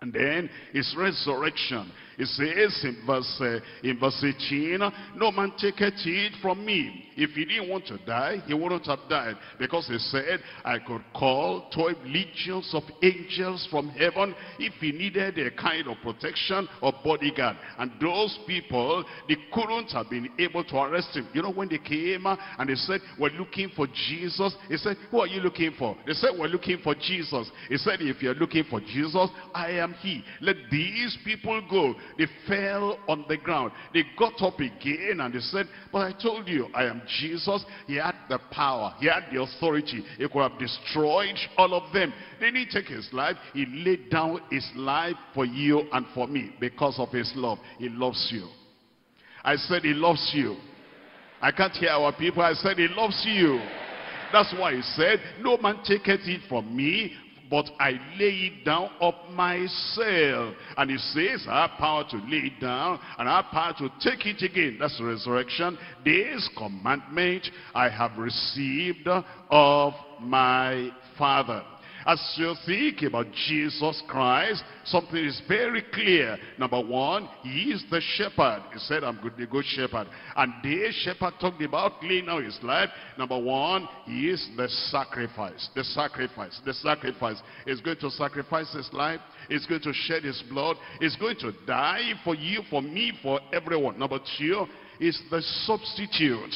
And then his resurrection. It says in verse, uh, in verse 18, No man taketh it from me. If he didn't want to die, he wouldn't have died. Because he said, I could call 12 legions of angels from heaven if he needed a kind of protection or bodyguard. And those people, they couldn't have been able to arrest him. You know, when they came and they said, we're looking for Jesus. He said, who are you looking for? They said, we're looking for Jesus. He said, if you're looking for Jesus, I am he. Let these people go. They fell on the ground. They got up again and they said, but I told you, I am Jesus. He had the power. He had the authority. He could have destroyed all of them. He take his life. He laid down his life for you and for me because of his love. He loves you. I said he loves you. I can't hear our people. I said he loves you. That's why he said, no man taketh it from me, but I lay it down of myself. And he says, I have power to lay it down, and I have power to take it again. That's resurrection. This commandment I have received of my Father. As you think about Jesus Christ, something is very clear. Number one, he is the shepherd. He said, I'm the good shepherd. And the shepherd talked about laying out his life. Number one, he is the sacrifice. The sacrifice. The sacrifice. He's going to sacrifice his life. He's going to shed his blood. He's going to die for you, for me, for everyone. Number two, is the substitute.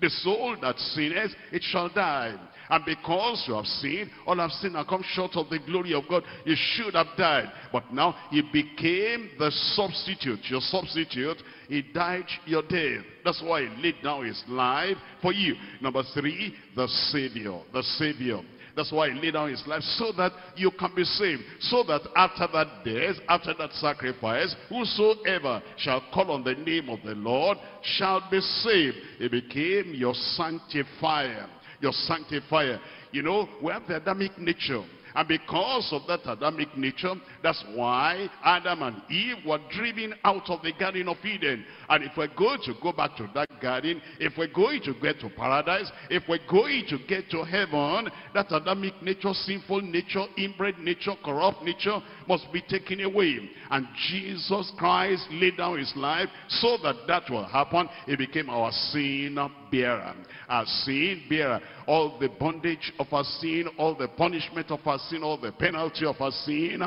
The soul that sinneth, it shall die. And because you have sinned, all have sinned and come short of the glory of God, you should have died. But now he became the substitute. Your substitute, he died your death. That's why he laid down his life for you. Number three, the Savior. The Savior. That's why he laid down his life so that you can be saved. So that after that death, after that sacrifice, whosoever shall call on the name of the Lord shall be saved. He became your sanctifier your sanctifier. You know, we have the Adamic nature. And because of that Adamic nature, that's why Adam and Eve were driven out of the Garden of Eden. And if we're going to go back to that garden, if we're going to get to paradise, if we're going to get to heaven, that Adamic nature, sinful nature, inbred nature, corrupt nature must be taken away. And Jesus Christ laid down his life so that that will happen. He became our sin bearer. Our sin bearer. All the bondage of our sin, all the punishment of our sin, all the penalty of our sin,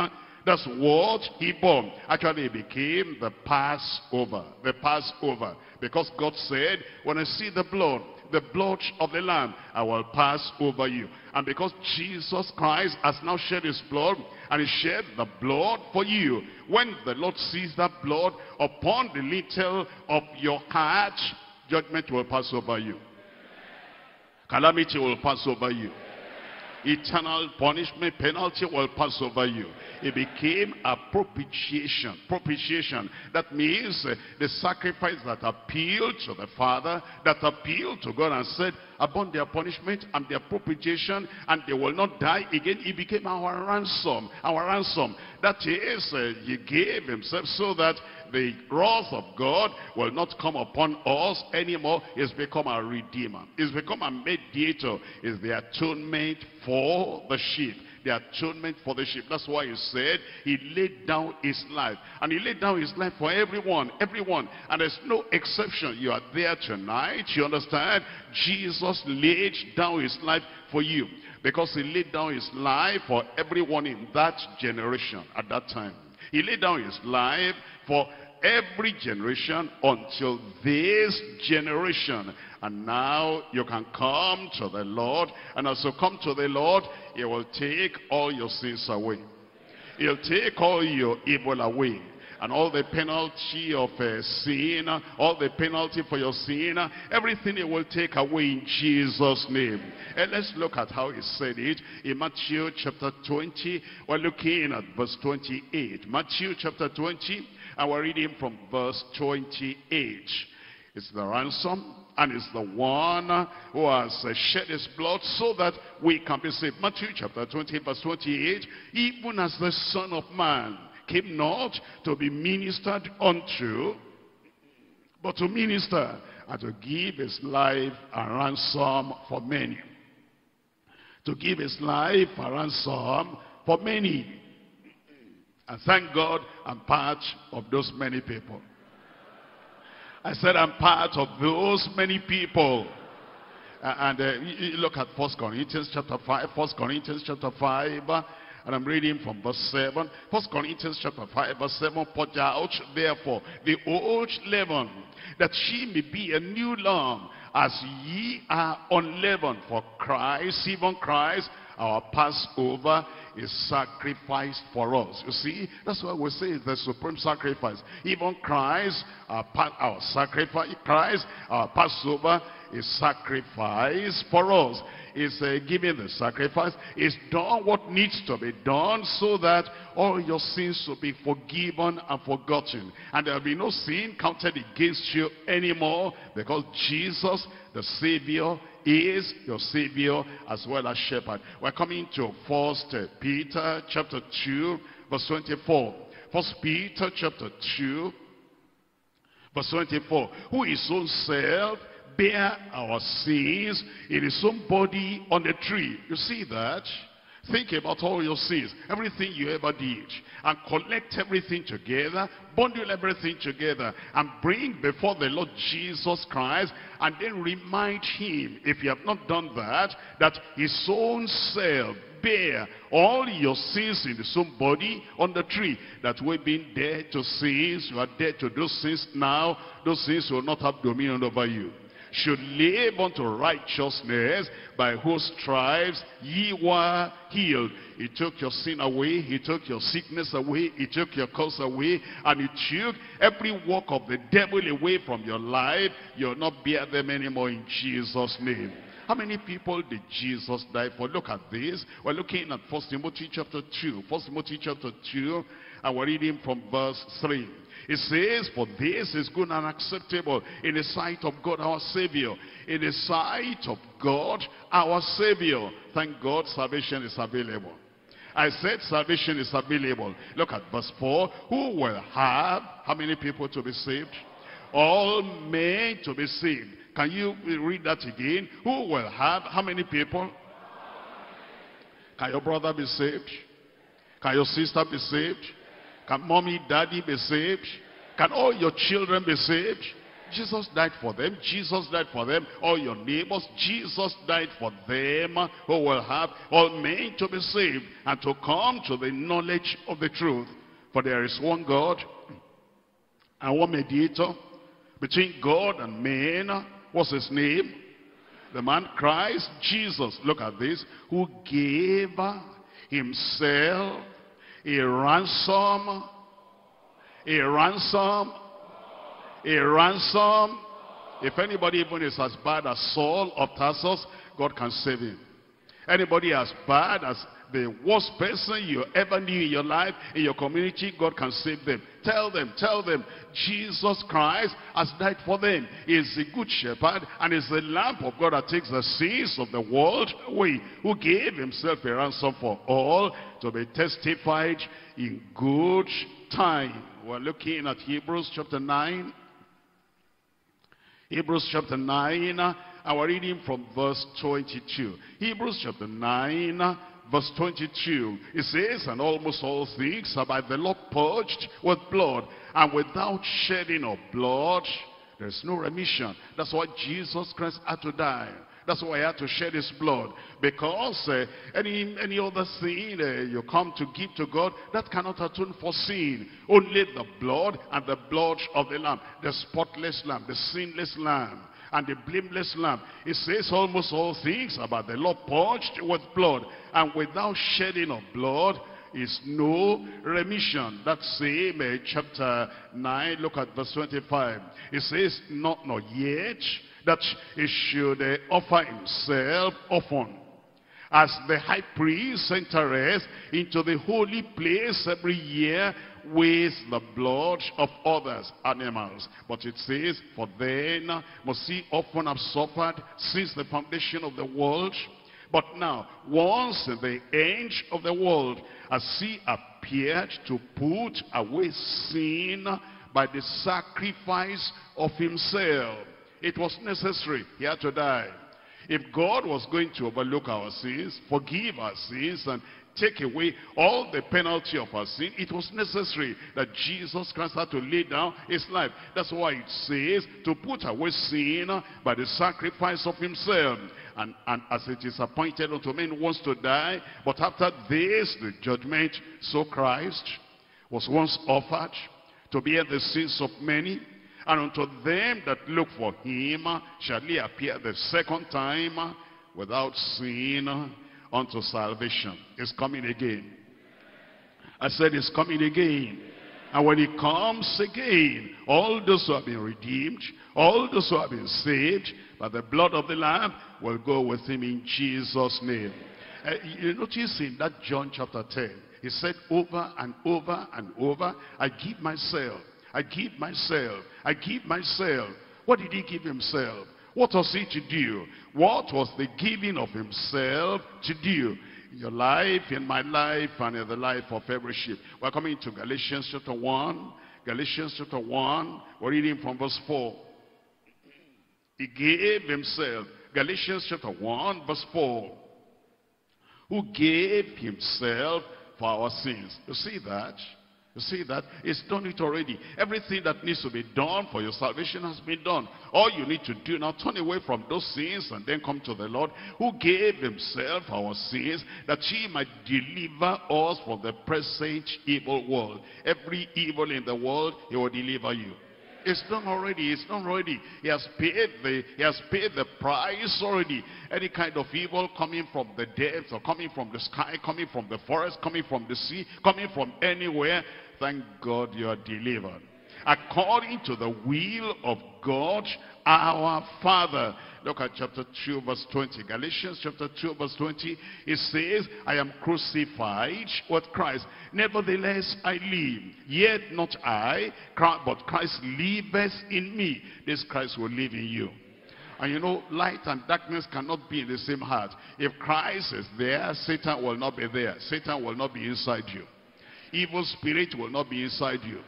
that's what he bore. Actually, he became the Passover. The Passover. Because God said, when I see the blood, the blood of the Lamb, I will pass over you. And because Jesus Christ has now shed his blood, and he shed the blood for you, when the Lord sees that blood upon the little of your heart, judgment will pass over you. Calamity will pass over you. Eternal punishment, penalty will pass over you. It became a propitiation. Propitiation. That means uh, the sacrifice that appealed to the Father, that appealed to God and said, upon their punishment and their propitiation, and they will not die again. He became our ransom. Our ransom. That is, uh, he gave himself so that the wrath of God will not come upon us anymore. He's become a redeemer. He's become a mediator. Is the atonement for the sheep the atonement for the sheep. That's why he said he laid down his life. And he laid down his life for everyone, everyone. And there's no exception. You are there tonight, you understand? Jesus laid down his life for you. Because he laid down his life for everyone in that generation at that time. He laid down his life for every generation until this generation. And now you can come to the Lord. And as you come to the Lord, he will take all your sins away. He'll take all your evil away and all the penalty of uh, sin, all the penalty for your sin, everything he will take away in Jesus' name. And let's look at how he said it in Matthew chapter 20. We're looking at verse 28. Matthew chapter 20, and we're reading from verse 28. It's the ransom and it's the one who has uh, shed his blood so that we can be saved. Matthew chapter 20 verse 28, even as the Son of Man came not to be ministered unto, but to minister and to give his life a ransom for many. To give his life a ransom for many. And thank God I'm part of those many people. I said I'm part of those many people. And uh, look at First Corinthians chapter 5, First Corinthians chapter 5, uh, and I'm reading from verse 7. First Corinthians chapter 5, verse 7, Put out therefore the old leaven, that she may be a new lump, as ye are unleavened. For Christ, even Christ, our Passover, is sacrificed for us. You see, that's why we say the supreme sacrifice. Even Christ, our, our sacrifice, Christ, our Passover, is sacrificed for us. Is uh, giving the sacrifice. Is done what needs to be done so that all your sins will be forgiven and forgotten. And there will be no sin counted against you anymore because Jesus, the Savior, is your Savior as well as Shepherd. We're coming to First Peter chapter 2, verse 24. First Peter chapter 2, verse 24. Who his own self bear our sins in his own body on the tree. You see that? Think about all your sins, everything you ever did, and collect everything together, bundle everything together, and bring before the Lord Jesus Christ, and then remind him, if you have not done that, that his own self bear all your sins in his own body on the tree, that we've been dead to sins, you are dead to those sins now, those sins will not have dominion over you should live unto righteousness, by whose stripes ye were healed. He took your sin away, he took your sickness away, he took your curse away, and he took every work of the devil away from your life. You'll not bear them anymore in Jesus' name. How many people did Jesus die for? Look at this. We're looking at 1 Timothy chapter 2. 1 Timothy chapter 2, and we're reading from verse 3. It says, for this is good and acceptable in the sight of God our Savior. In the sight of God our Savior. Thank God salvation is available. I said salvation is available. Look at verse 4. Who will have, how many people to be saved? All men to be saved. Can you read that again? Who will have, how many people? Can your brother be saved? Can your sister be saved? Can mommy, daddy be saved? Can all your children be saved? Jesus died for them. Jesus died for them. All your neighbors, Jesus died for them who will have all men to be saved and to come to the knowledge of the truth. For there is one God and one mediator between God and men. What's his name? The man Christ Jesus. Look at this. Who gave himself a ransom, a ransom, a ransom. If anybody even is as bad as Saul of Tarsus, God can save him. Anybody as bad as the worst person you ever knew in your life, in your community, God can save them. Tell them, tell them, Jesus Christ has died for them. He is the good shepherd and is the Lamb of God that takes the sins of the world away, who gave himself a ransom for all to be testified in good time. We're looking at Hebrews chapter 9. Hebrews chapter 9, and we're reading from verse 22. Hebrews chapter 9, verse 22. It says, And almost all things are by the Lord purged with blood, and without shedding of blood, there's no remission. That's why Jesus Christ had to die. That's why he had to shed his blood. Because uh, any, any other sin uh, you come to give to God, that cannot atone for sin. Only the blood and the blood of the Lamb. The spotless Lamb, the sinless Lamb and the blameless lamb. It says almost all things about the Lord purged with blood. And without shedding of blood is no remission. That same uh, chapter 9, look at verse 25. It says, not, not yet, that he should uh, offer himself often as the high priest entereth into the holy place every year with the blood of others, animals. But it says, for then must he often have suffered since the foundation of the world. But now, once the end of the world, as he appeared to put away sin by the sacrifice of himself. It was necessary. He had to die. If God was going to overlook our sins, forgive our sins, and take away all the penalty of our sin, it was necessary that Jesus Christ had to lay down his life. That's why it says to put away sin by the sacrifice of himself. And, and as it is appointed unto men wants to die, but after this, the judgment, so Christ was once offered to bear the sins of many, and unto them that look for him shall he appear the second time without sin unto salvation. It's coming again. I said it's coming again. And when he comes again, all those who have been redeemed, all those who have been saved by the blood of the Lamb will go with him in Jesus' name. Uh, you notice in that John chapter 10, he said over and over and over, I give myself, I give myself, I give myself. What did he give himself? What was he to do? What was the giving of himself to do? In your life, in my life, and in the life of every sheep. We're coming to Galatians chapter 1. Galatians chapter 1, we're reading from verse 4. He gave himself. Galatians chapter 1, verse 4. Who gave himself for our sins. You see that? You see that? It's done it already. Everything that needs to be done for your salvation has been done. All you need to do now, turn away from those sins and then come to the Lord who gave himself our sins that he might deliver us from the present evil world. Every evil in the world, he will deliver you. It's done already. It's done already. He has paid the he has paid the price already. Any kind of evil coming from the depths or coming from the sky, coming from the forest, coming from the sea, coming from anywhere. Thank God you are delivered. According to the will of God, our Father. Look at chapter 2 verse 20. Galatians chapter 2 verse 20. It says, I am crucified with Christ. Nevertheless I live. Yet not I, but Christ liveth in me. This Christ will live in you. And you know, light and darkness cannot be in the same heart. If Christ is there, Satan will not be there. Satan will not be inside you. Evil spirit will not be inside you.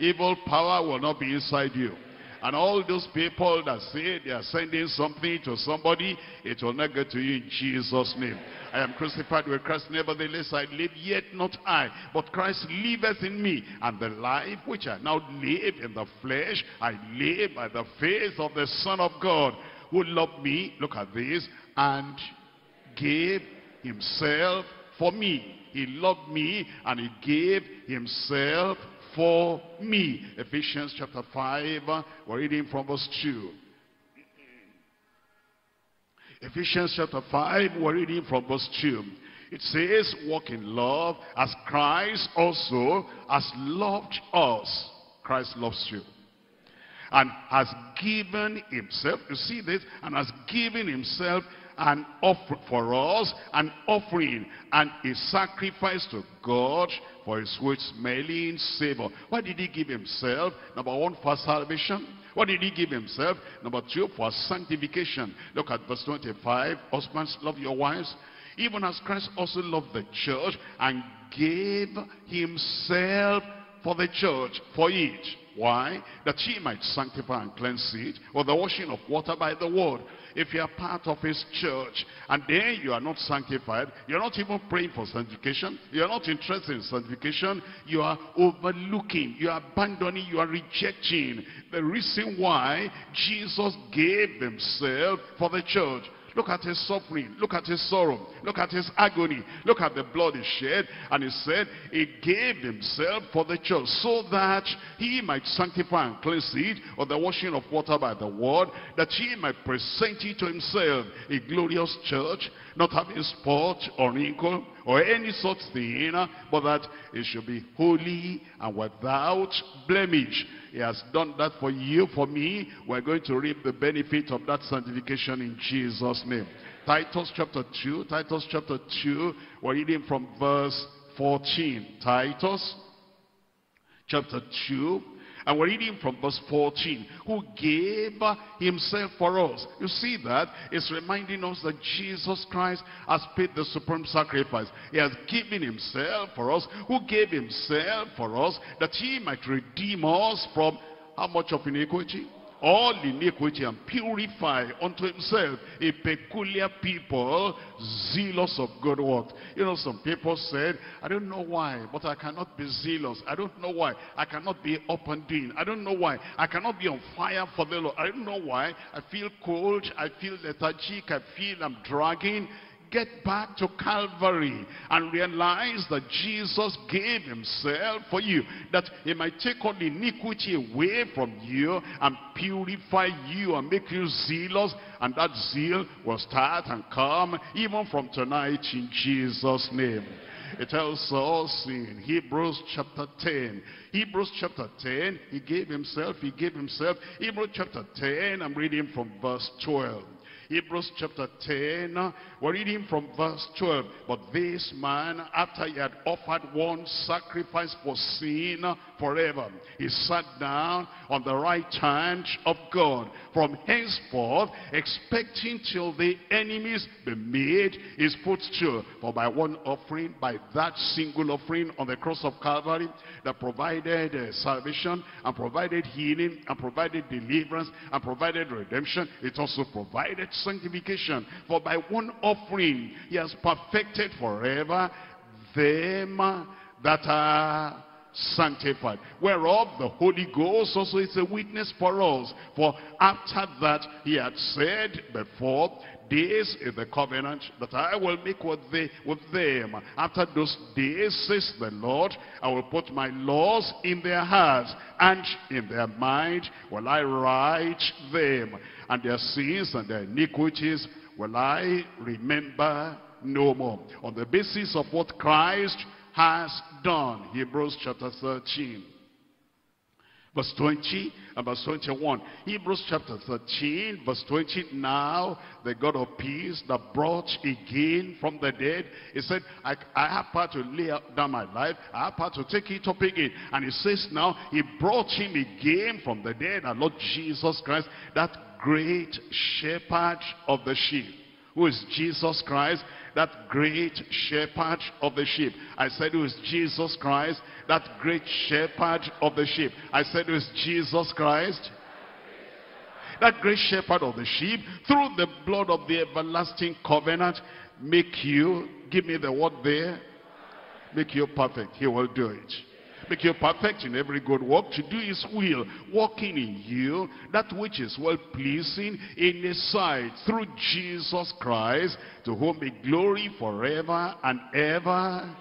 Evil power will not be inside you. And all those people that say they are sending something to somebody, it will not get to you in Jesus' name. I am crucified with Christ, nevertheless I live, yet not I, but Christ liveth in me. And the life which I now live in the flesh, I live by the faith of the Son of God, who loved me, look at this, and gave himself for me. He loved me and he gave himself for me. Ephesians chapter 5, uh, we're reading from verse 2. Ephesians chapter 5, we're reading from verse 2. It says, walk in love as Christ also has loved us. Christ loves you. And has given himself, you see this, and has given himself an offer for us, an offering and a sacrifice to God for his sweet smelling savor. Why did he give himself? Number one, for salvation. What did he give himself? Number two, for sanctification. Look at verse 25. Husbands, love your wives. Even as Christ also loved the church and gave himself for the church, for it. Why? That he might sanctify and cleanse it with the washing of water by the word if you are part of his church and then you are not sanctified, you're not even praying for sanctification, you're not interested in sanctification, you are overlooking, you are abandoning, you are rejecting the reason why Jesus gave himself for the church. Look at his suffering. Look at his sorrow. Look at his agony. Look at the blood he shed. And he said, he gave himself for the church so that he might sanctify and cleanse it or the washing of water by the word, that he might present it to himself a glorious church, not having spot or wrinkle or any such thing, but that it should be holy and without blemish. He has done that for you, for me. We're going to reap the benefit of that sanctification in Jesus' name. Titus chapter 2, Titus chapter 2, we're reading from verse 14. Titus chapter 2, and we're reading from verse 14. Who gave himself for us. You see that? It's reminding us that Jesus Christ has paid the supreme sacrifice. He has given himself for us. Who gave himself for us that he might redeem us from how much of iniquity? All iniquity and purify unto himself a peculiar people zealous of good work. You know, some people said, I don't know why, but I cannot be zealous. I don't know why. I cannot be up and doing. I don't know why. I cannot be on fire for the Lord. I don't know why. I feel cold. I feel lethargic. I feel I'm dragging get back to Calvary and realize that Jesus gave himself for you. That he might take all iniquity away from you and purify you and make you zealous. And that zeal will start and come even from tonight in Jesus' name. It tells us in Hebrews chapter 10. Hebrews chapter 10, he gave himself, he gave himself. Hebrews chapter 10, I'm reading from verse 12. Hebrews chapter 10, we're reading from verse 12. But this man, after he had offered one sacrifice for sin forever, he sat down on the right hand of God. From henceforth, expecting till the enemies be made his footstool. For by one offering, by that single offering on the cross of Calvary, that provided uh, salvation, and provided healing, and provided deliverance, and provided redemption, it also provided sanctification. For by one offering he has perfected forever them that are sanctified. Whereof the Holy Ghost also is a witness for us. For after that he had said before, this is the covenant that I will make with, the, with them. After those days, says the Lord, I will put my laws in their hearts, and in their mind will I write them. And their sins and their iniquities will I remember no more. On the basis of what Christ has done. Hebrews chapter 13. Verse 20 and verse 21. Hebrews chapter 13, verse 20. Now, the God of peace that brought again from the dead. He said, I, I have power to lay down my life. I have power to take it up again. And he says now, he brought him again from the dead. Our Lord Jesus Christ, that great shepherd of the sheep. Who is Jesus Christ? That great shepherd of the sheep. I said it was Jesus Christ. That great shepherd of the sheep. I said it was Jesus Christ. That great shepherd of the sheep, through the blood of the everlasting covenant, make you, give me the word there, make you perfect. He will do it make you perfect in every good work, to do his will, working in you that which is well-pleasing in his sight, through Jesus Christ, to whom be glory forever and ever.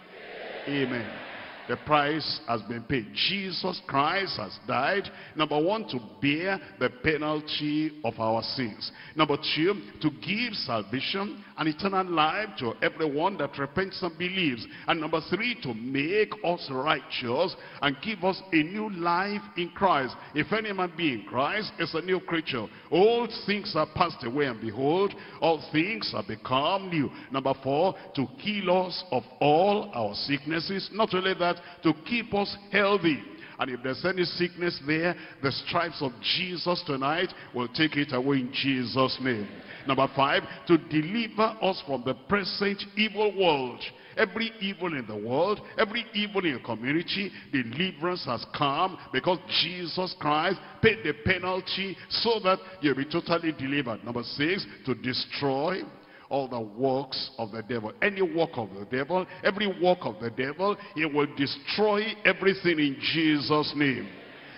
Amen. The price has been paid. Jesus Christ has died, number one, to bear the penalty of our sins. Number two, to give salvation and eternal life to everyone that repents and believes. And number three, to make us righteous and give us a new life in Christ. If any man be in Christ, is a new creature. Old things are passed away, and behold, all things are become new. Number four, to heal us of all our sicknesses. Not only that, to keep us healthy. And if there's any sickness there, the stripes of Jesus tonight will take it away in Jesus' name. Number five, to deliver us from the present evil world. Every evil in the world, every evil in your community, deliverance has come because Jesus Christ paid the penalty so that you'll be totally delivered. Number six, to destroy all the works of the devil. Any work of the devil, every work of the devil, he will destroy everything in Jesus' name.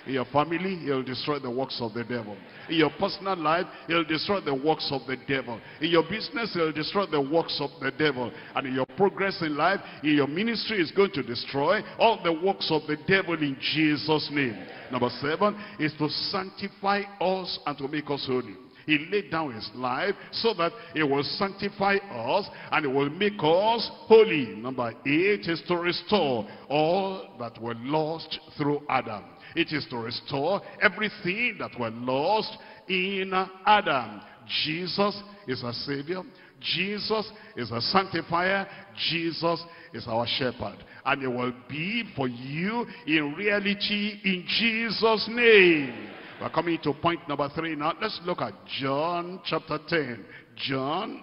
In your family, he'll destroy the works of the devil. In your personal life, he'll destroy the works of the devil. In your business, he'll destroy the works of the devil. And in your progress in life, in your ministry, is going to destroy all the works of the devil in Jesus' name. Number seven is to sanctify us and to make us holy. He laid down his life so that it will sanctify us and it will make us holy. Number eight is to restore all that were lost through Adam. It is to restore everything that were lost in Adam. Jesus is a savior. Jesus is a sanctifier. Jesus is our shepherd. And it will be for you in reality in Jesus' name. We're coming to point number three now. Let's look at John chapter 10. John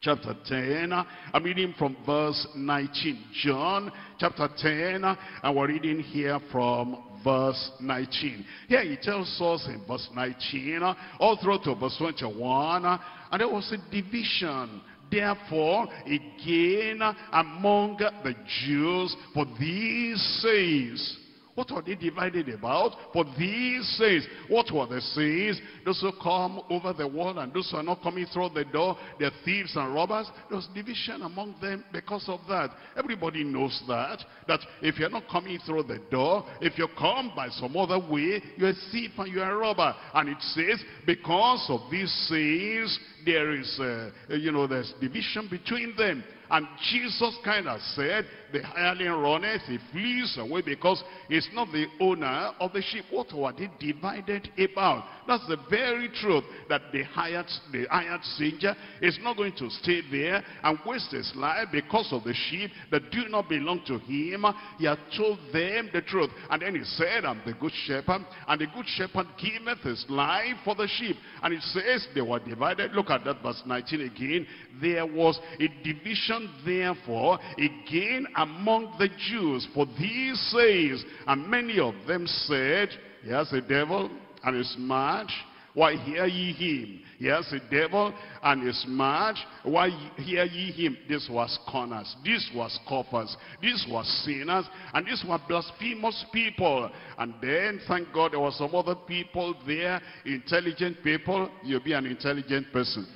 chapter 10. I'm reading from verse 19. John chapter 10. And we're reading here from verse 19. Here he tells us in verse 19, uh, all through to verse 21, uh, and there was a division therefore again among the Jews for these says what are they divided about? For these says, what were the says? Those who come over the wall and those who are not coming through the door, they're thieves and robbers. There's division among them because of that. Everybody knows that. That if you're not coming through the door, if you come by some other way, you're a thief and you're a robber. And it says, because of these says, there is, uh, you know, there's division between them. And Jesus kind of said, the hireling runneth, he flees away because he's not the owner of the sheep. What were they divided about? That's the very truth that the hired, the hired stranger is not going to stay there and waste his life because of the sheep that do not belong to him. He had told them the truth. And then he said, I'm the good shepherd, and the good shepherd giveth his life for the sheep. And it says they were divided. Look at that verse 19 again. There was a division therefore again among the Jews. For these says, and many of them said, he has a devil and is mad. Why hear ye him? He has a devil and is mad. Why hear ye him? This was corners. This was scoffers. This was sinners. And these were blasphemous people. And then, thank God, there were some other people there, intelligent people. You'll be an intelligent person.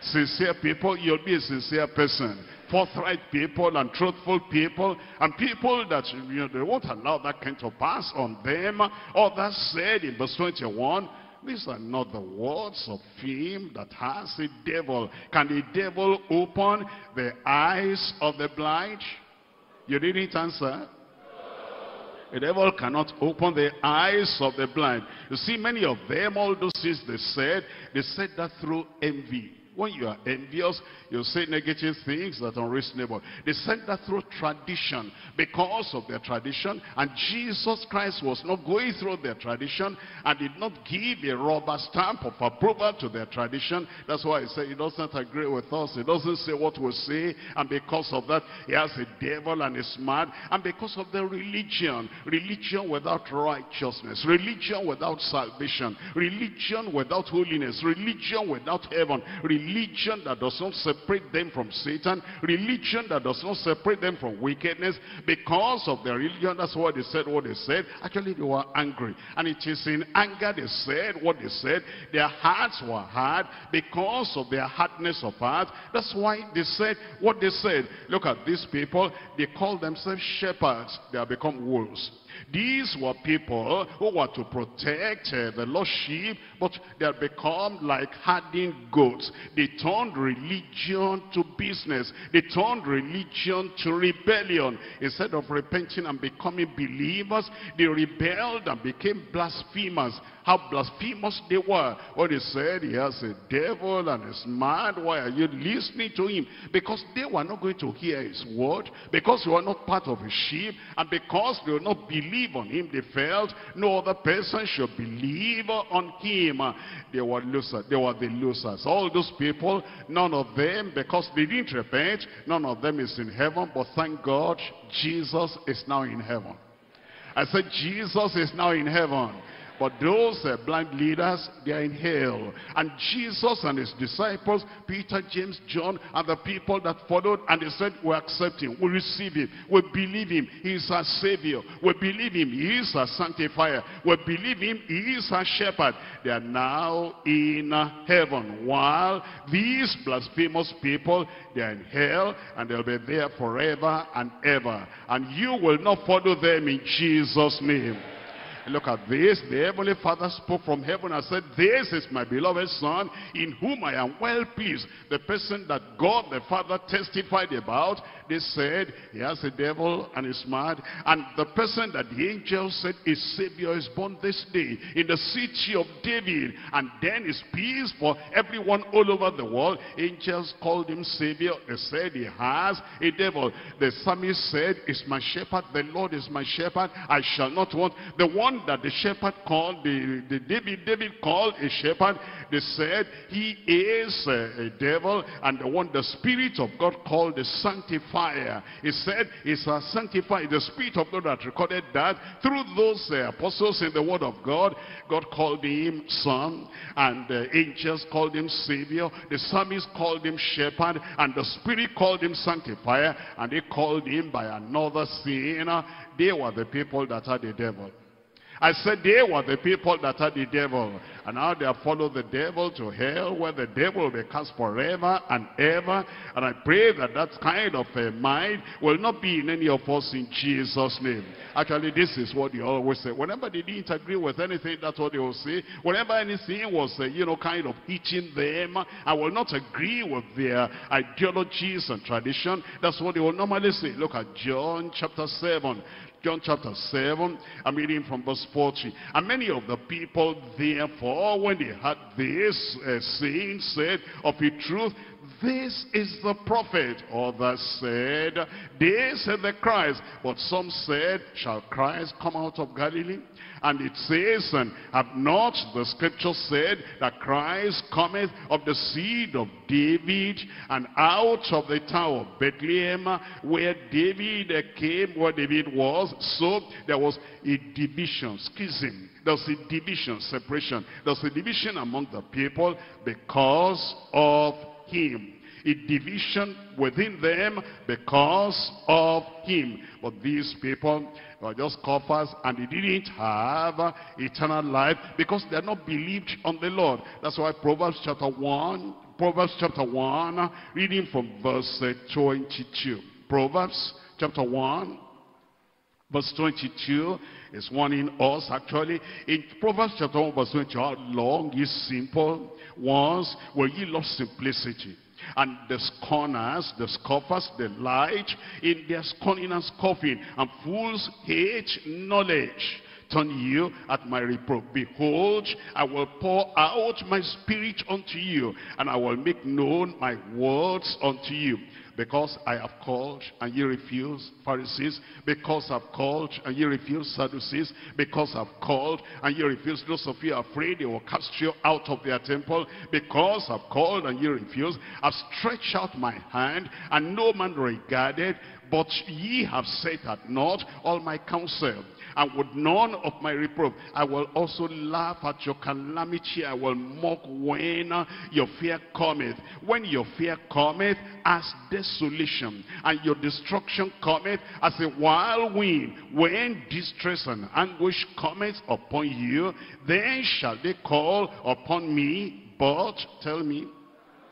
Sincere people, you'll be a sincere person forthright people and truthful people and people that you know they won't allow that kind to pass on them. Others said in verse 21, these are not the words of him that has a devil. Can the devil open the eyes of the blind? You didn't answer. The devil cannot open the eyes of the blind. You see, many of them, all those things they said, they said that through envy. When you are envious, you say negative things that are unreasonable. They said that through tradition, because of their tradition. And Jesus Christ was not going through their tradition and did not give a rubber stamp of approval to their tradition. That's why he said he doesn't agree with us. He doesn't say what we say. And because of that, he has a devil and is mad. And because of the religion, religion without righteousness, religion without salvation, religion without holiness, religion without heaven, religion that does not separate them from Satan, religion that does not separate them from wickedness, because of their religion, that's why they said what they said. Actually, they were angry. And it is in anger they said what they said. Their hearts were hard because of their hardness of heart. That's why they said what they said. Look at these people. They call themselves shepherds. They have become wolves. These were people who were to protect uh, the lost sheep, but they had become like hardened goats. They turned religion to business. They turned religion to rebellion. Instead of repenting and becoming believers, they rebelled and became blasphemers how blasphemous they were. When they said he has a devil and is mad, why are you listening to him? Because they were not going to hear his word, because they were not part of his sheep, and because they would not believe on him, they felt no other person should believe on him. They were losers. They were the losers. All those people, none of them, because they didn't repent, none of them is in heaven, but thank God, Jesus is now in heaven. I said, Jesus is now in heaven. But those uh, blind leaders, they are in hell. And Jesus and his disciples, Peter, James, John, and the people that followed, and they said, we accept him, we receive him, we believe him, he is our savior. We believe him, he is our sanctifier. We believe him, he is our shepherd. They are now in heaven. While these blasphemous people, they are in hell, and they'll be there forever and ever. And you will not follow them in Jesus' name. Look at this. The Heavenly Father spoke from heaven and said, This is my beloved Son, in whom I am well pleased. The person that God the Father testified about, they said, he has a devil and is mad. And the person that the angel said, his Savior is born this day in the city of David. And then is peace for everyone all over the world. Angels called him Savior. They said he has a devil. The psalmist said, is my shepherd. The Lord is my shepherd. I shall not want. The one one that the shepherd called, the, the David, David called a shepherd, they said he is a, devil, and the one the Spirit of God called the sanctifier. He said he's a sanctifier. The Spirit of God that recorded that through those uh, apostles in the Word of God, God called him son, and the angels called him savior, the psalmist called him shepherd, and the Spirit called him sanctifier, and they called him by another sinner. They were the people that are the devil. I said they were the people that are the devil. And now they have followed the devil to hell where the devil will be cast forever and ever. And I pray that that kind of a mind will not be in any of us in Jesus' name. Actually, this is what they always say. Whenever they didn't agree with anything, that's what they will say. Whenever anything was, uh, you know, kind of eating them, I will not agree with their ideologies and tradition. That's what they will normally say. Look at John chapter 7. John chapter 7, I'm reading from verse 40. And many of the people, therefore, when they heard this uh, saying, said, of a truth, this is the prophet. Others said, this is the Christ. But some said, shall Christ come out of Galilee? And it says, and have not the scripture said that Christ cometh of the seed of David and out of the tower of Bethlehem where David came, where David was. So there was a division, schism. There was a division, separation. There was a division among the people because of him a division within them because of him. But these people were just coffers and they didn't have eternal life because they had not believed on the Lord. That's why Proverbs chapter 1, Proverbs chapter 1, reading from verse 22. Proverbs chapter 1, verse 22 is warning us actually in Proverbs chapter 1 verse 22 how long is simple once will ye love simplicity and the scorners, the scoffers, the light in their scorning and scoffing. And fools hate knowledge. Turn you at my reproof. Behold, I will pour out my spirit unto you, and I will make known my words unto you. Because I have called and ye refuse, Pharisees. Because I've called and ye refuse, Sadducees. Because I've called and ye refuse, those of you afraid they will cast you out of their temple. Because I've called and ye refuse, I've stretched out my hand and no man regarded. But ye have set at naught all my counsel and with none of my reproof. I will also laugh at your calamity. I will mock when your fear cometh. When your fear cometh as desolation, and your destruction cometh as a wild wind. When distress and anguish cometh upon you, then shall they call upon me. But, tell me,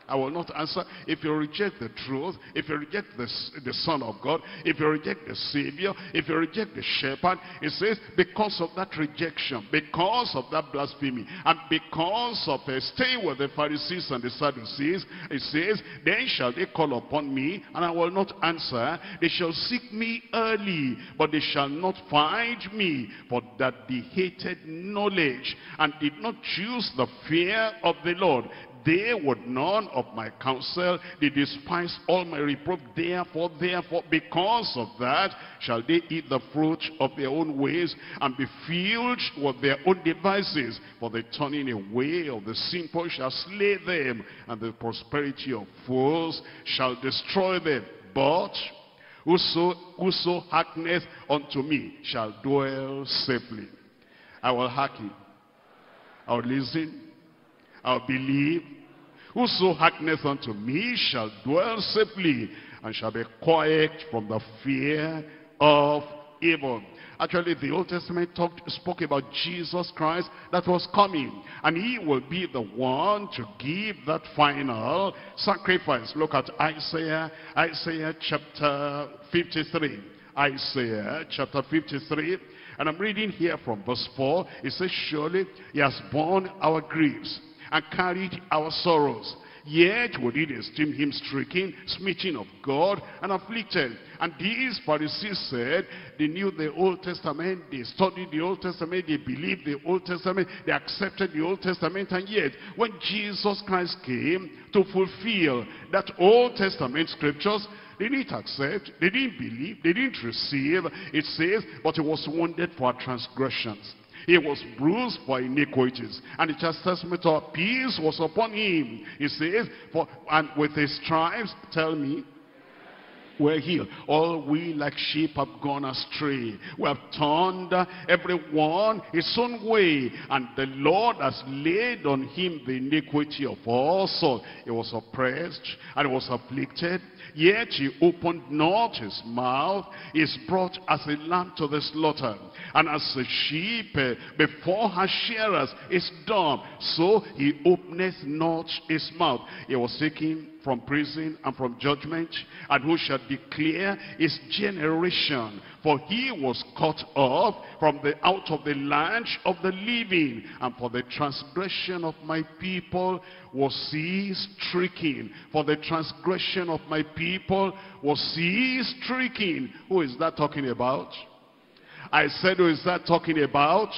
I will not answer. If you reject the truth, if you reject the, the Son of God, if you reject the Savior, if you reject the Shepherd, it says, because of that rejection, because of that blasphemy, and because of uh, staying with the Pharisees and the Sadducees, it says, then shall they call upon me, and I will not answer. They shall seek me early, but they shall not find me, for that they hated knowledge, and did not choose the fear of the Lord. They would none of my counsel. They despise all my reproof. Therefore, therefore, because of that, shall they eat the fruit of their own ways and be filled with their own devices. For the turning away of the simple shall slay them, and the prosperity of fools shall destroy them. But whoso, whoso hearkeneth unto me shall dwell safely. I will hearken. I will listen I'll believe. Whoso hearkeneth unto me shall dwell safely and shall be quiet from the fear of evil. Actually, the Old Testament talked, spoke about Jesus Christ that was coming. And he will be the one to give that final sacrifice. Look at Isaiah, Isaiah chapter 53. Isaiah chapter 53. And I'm reading here from verse 4. It says, Surely he has borne our griefs and carried our sorrows. Yet we did esteem him stricken, smitten of God, and afflicted. And these Pharisees said, they knew the Old Testament, they studied the Old Testament, they believed the Old Testament, they accepted the Old Testament, and yet, when Jesus Christ came to fulfill that Old Testament scriptures, they didn't accept, they didn't believe, they didn't receive. It says, but he was wounded for our transgressions. He was bruised for iniquities, and the chastisement of peace was upon him. He says, for, and with his stripes, tell me, we're healed. All we like sheep have gone astray. We have turned everyone his own way. And the Lord has laid on him the iniquity of all. He was oppressed and he was afflicted. Yet he opened not his mouth. Is brought as a lamb to the slaughter. And as a sheep uh, before her shearers is dumb. So he openeth not his mouth. He was taken from prison and from judgment, and who shall declare his generation? For he was cut off from the out of the land of the living, and for the transgression of my people was he stricken. For the transgression of my people was he stricken. Who is that talking about? I said, who is that talking about?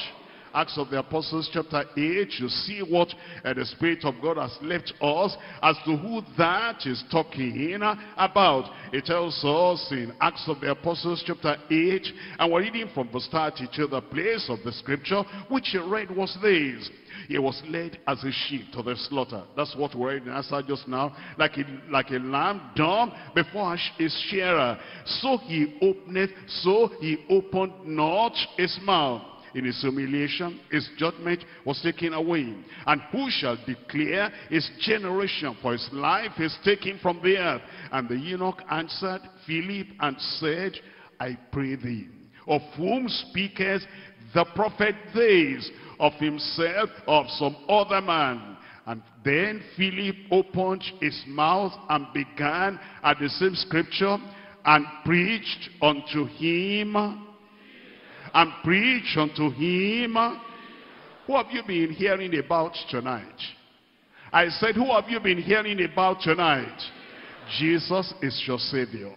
Acts of the Apostles chapter 8, you see what uh, the Spirit of God has left us as to who that is talking about. It tells us in Acts of the Apostles chapter 8, and we're reading from verse 32, the place of the scripture, which he read was this. He was led as a sheep to the slaughter. That's what we're reading answer just now. Like a, like a lamb dumb before his shearer. So he opened, so he opened not his mouth in his humiliation, his judgment was taken away. And who shall declare his generation? For his life is taken from the earth. And the eunuch answered Philip and said, I pray thee, of whom speaketh the prophet this? Of himself, of some other man? And then Philip opened his mouth and began at the same scripture and preached unto him and preach unto him. Who have you been hearing about tonight? I said, who have you been hearing about tonight? Jesus is your Savior.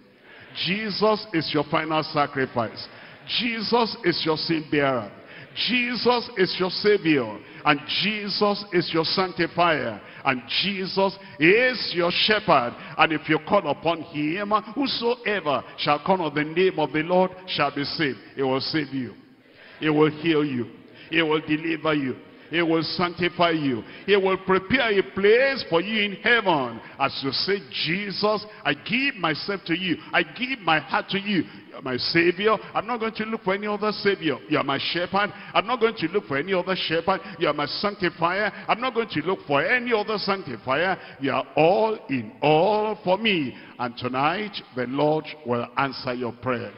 Jesus is your final sacrifice. Jesus is your sin bearer. Jesus is your Savior. And Jesus is your sanctifier. And Jesus is your shepherd. And if you call upon him, whosoever shall call on the name of the Lord shall be saved. He will save you. He will heal you. He will deliver you. He will sanctify you. He will prepare a place for you in heaven. As you say, Jesus, I give myself to you. I give my heart to you. My Savior. I'm not going to look for any other Savior. You're my shepherd. I'm not going to look for any other shepherd. You're my sanctifier. I'm not going to look for any other sanctifier. You are all in all for me. And tonight, the Lord will answer your prayer.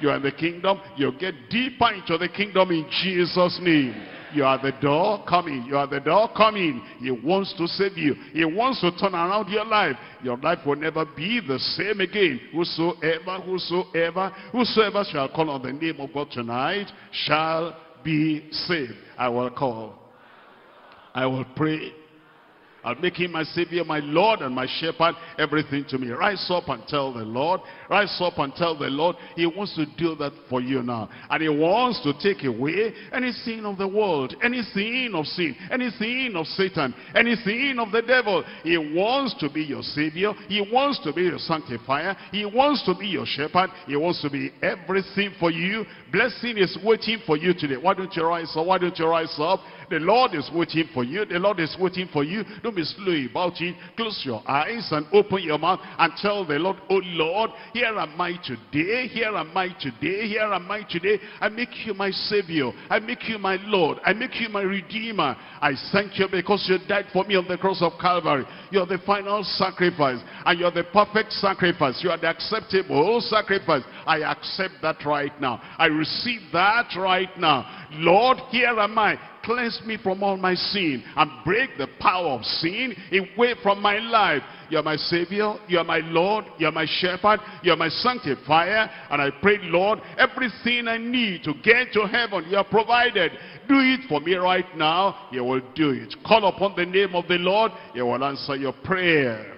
You are in the kingdom. You'll get deeper into the kingdom in Jesus' name. You are the door coming. You are the door coming. He wants to save you. He wants to turn around your life. Your life will never be the same again. Whosoever, whosoever, whosoever shall call on the name of God tonight shall be saved. I will call. I will pray I'll make him my Savior, my Lord, and my shepherd, everything to me. Rise up and tell the Lord. Rise up and tell the Lord. He wants to do that for you now. And he wants to take away any sin of the world, any sin of sin, any sin of Satan, any sin of the devil. He wants to be your Savior. He wants to be your sanctifier. He wants to be your shepherd. He wants to be everything for you. Blessing is waiting for you today. Why don't you rise up? Why don't you rise up? The Lord is waiting for you. The Lord is waiting for you. Don't be slow about it. Close your eyes and open your mouth and tell the Lord, Oh Lord, here am I today. Here am I today. Here am I today. I make you my Savior. I make you my Lord. I make you my Redeemer. I thank you because you died for me on the cross of Calvary. You're the final sacrifice. And you're the perfect sacrifice. You are the acceptable sacrifice. I accept that right now. I receive that right now. Lord, here am I cleanse me from all my sin and break the power of sin away from my life. You're my Savior. You're my Lord. You're my Shepherd. You're my Sanctifier. And I pray, Lord, everything I need to get to heaven, you have provided. Do it for me right now. You will do it. Call upon the name of the Lord. He will answer your prayer.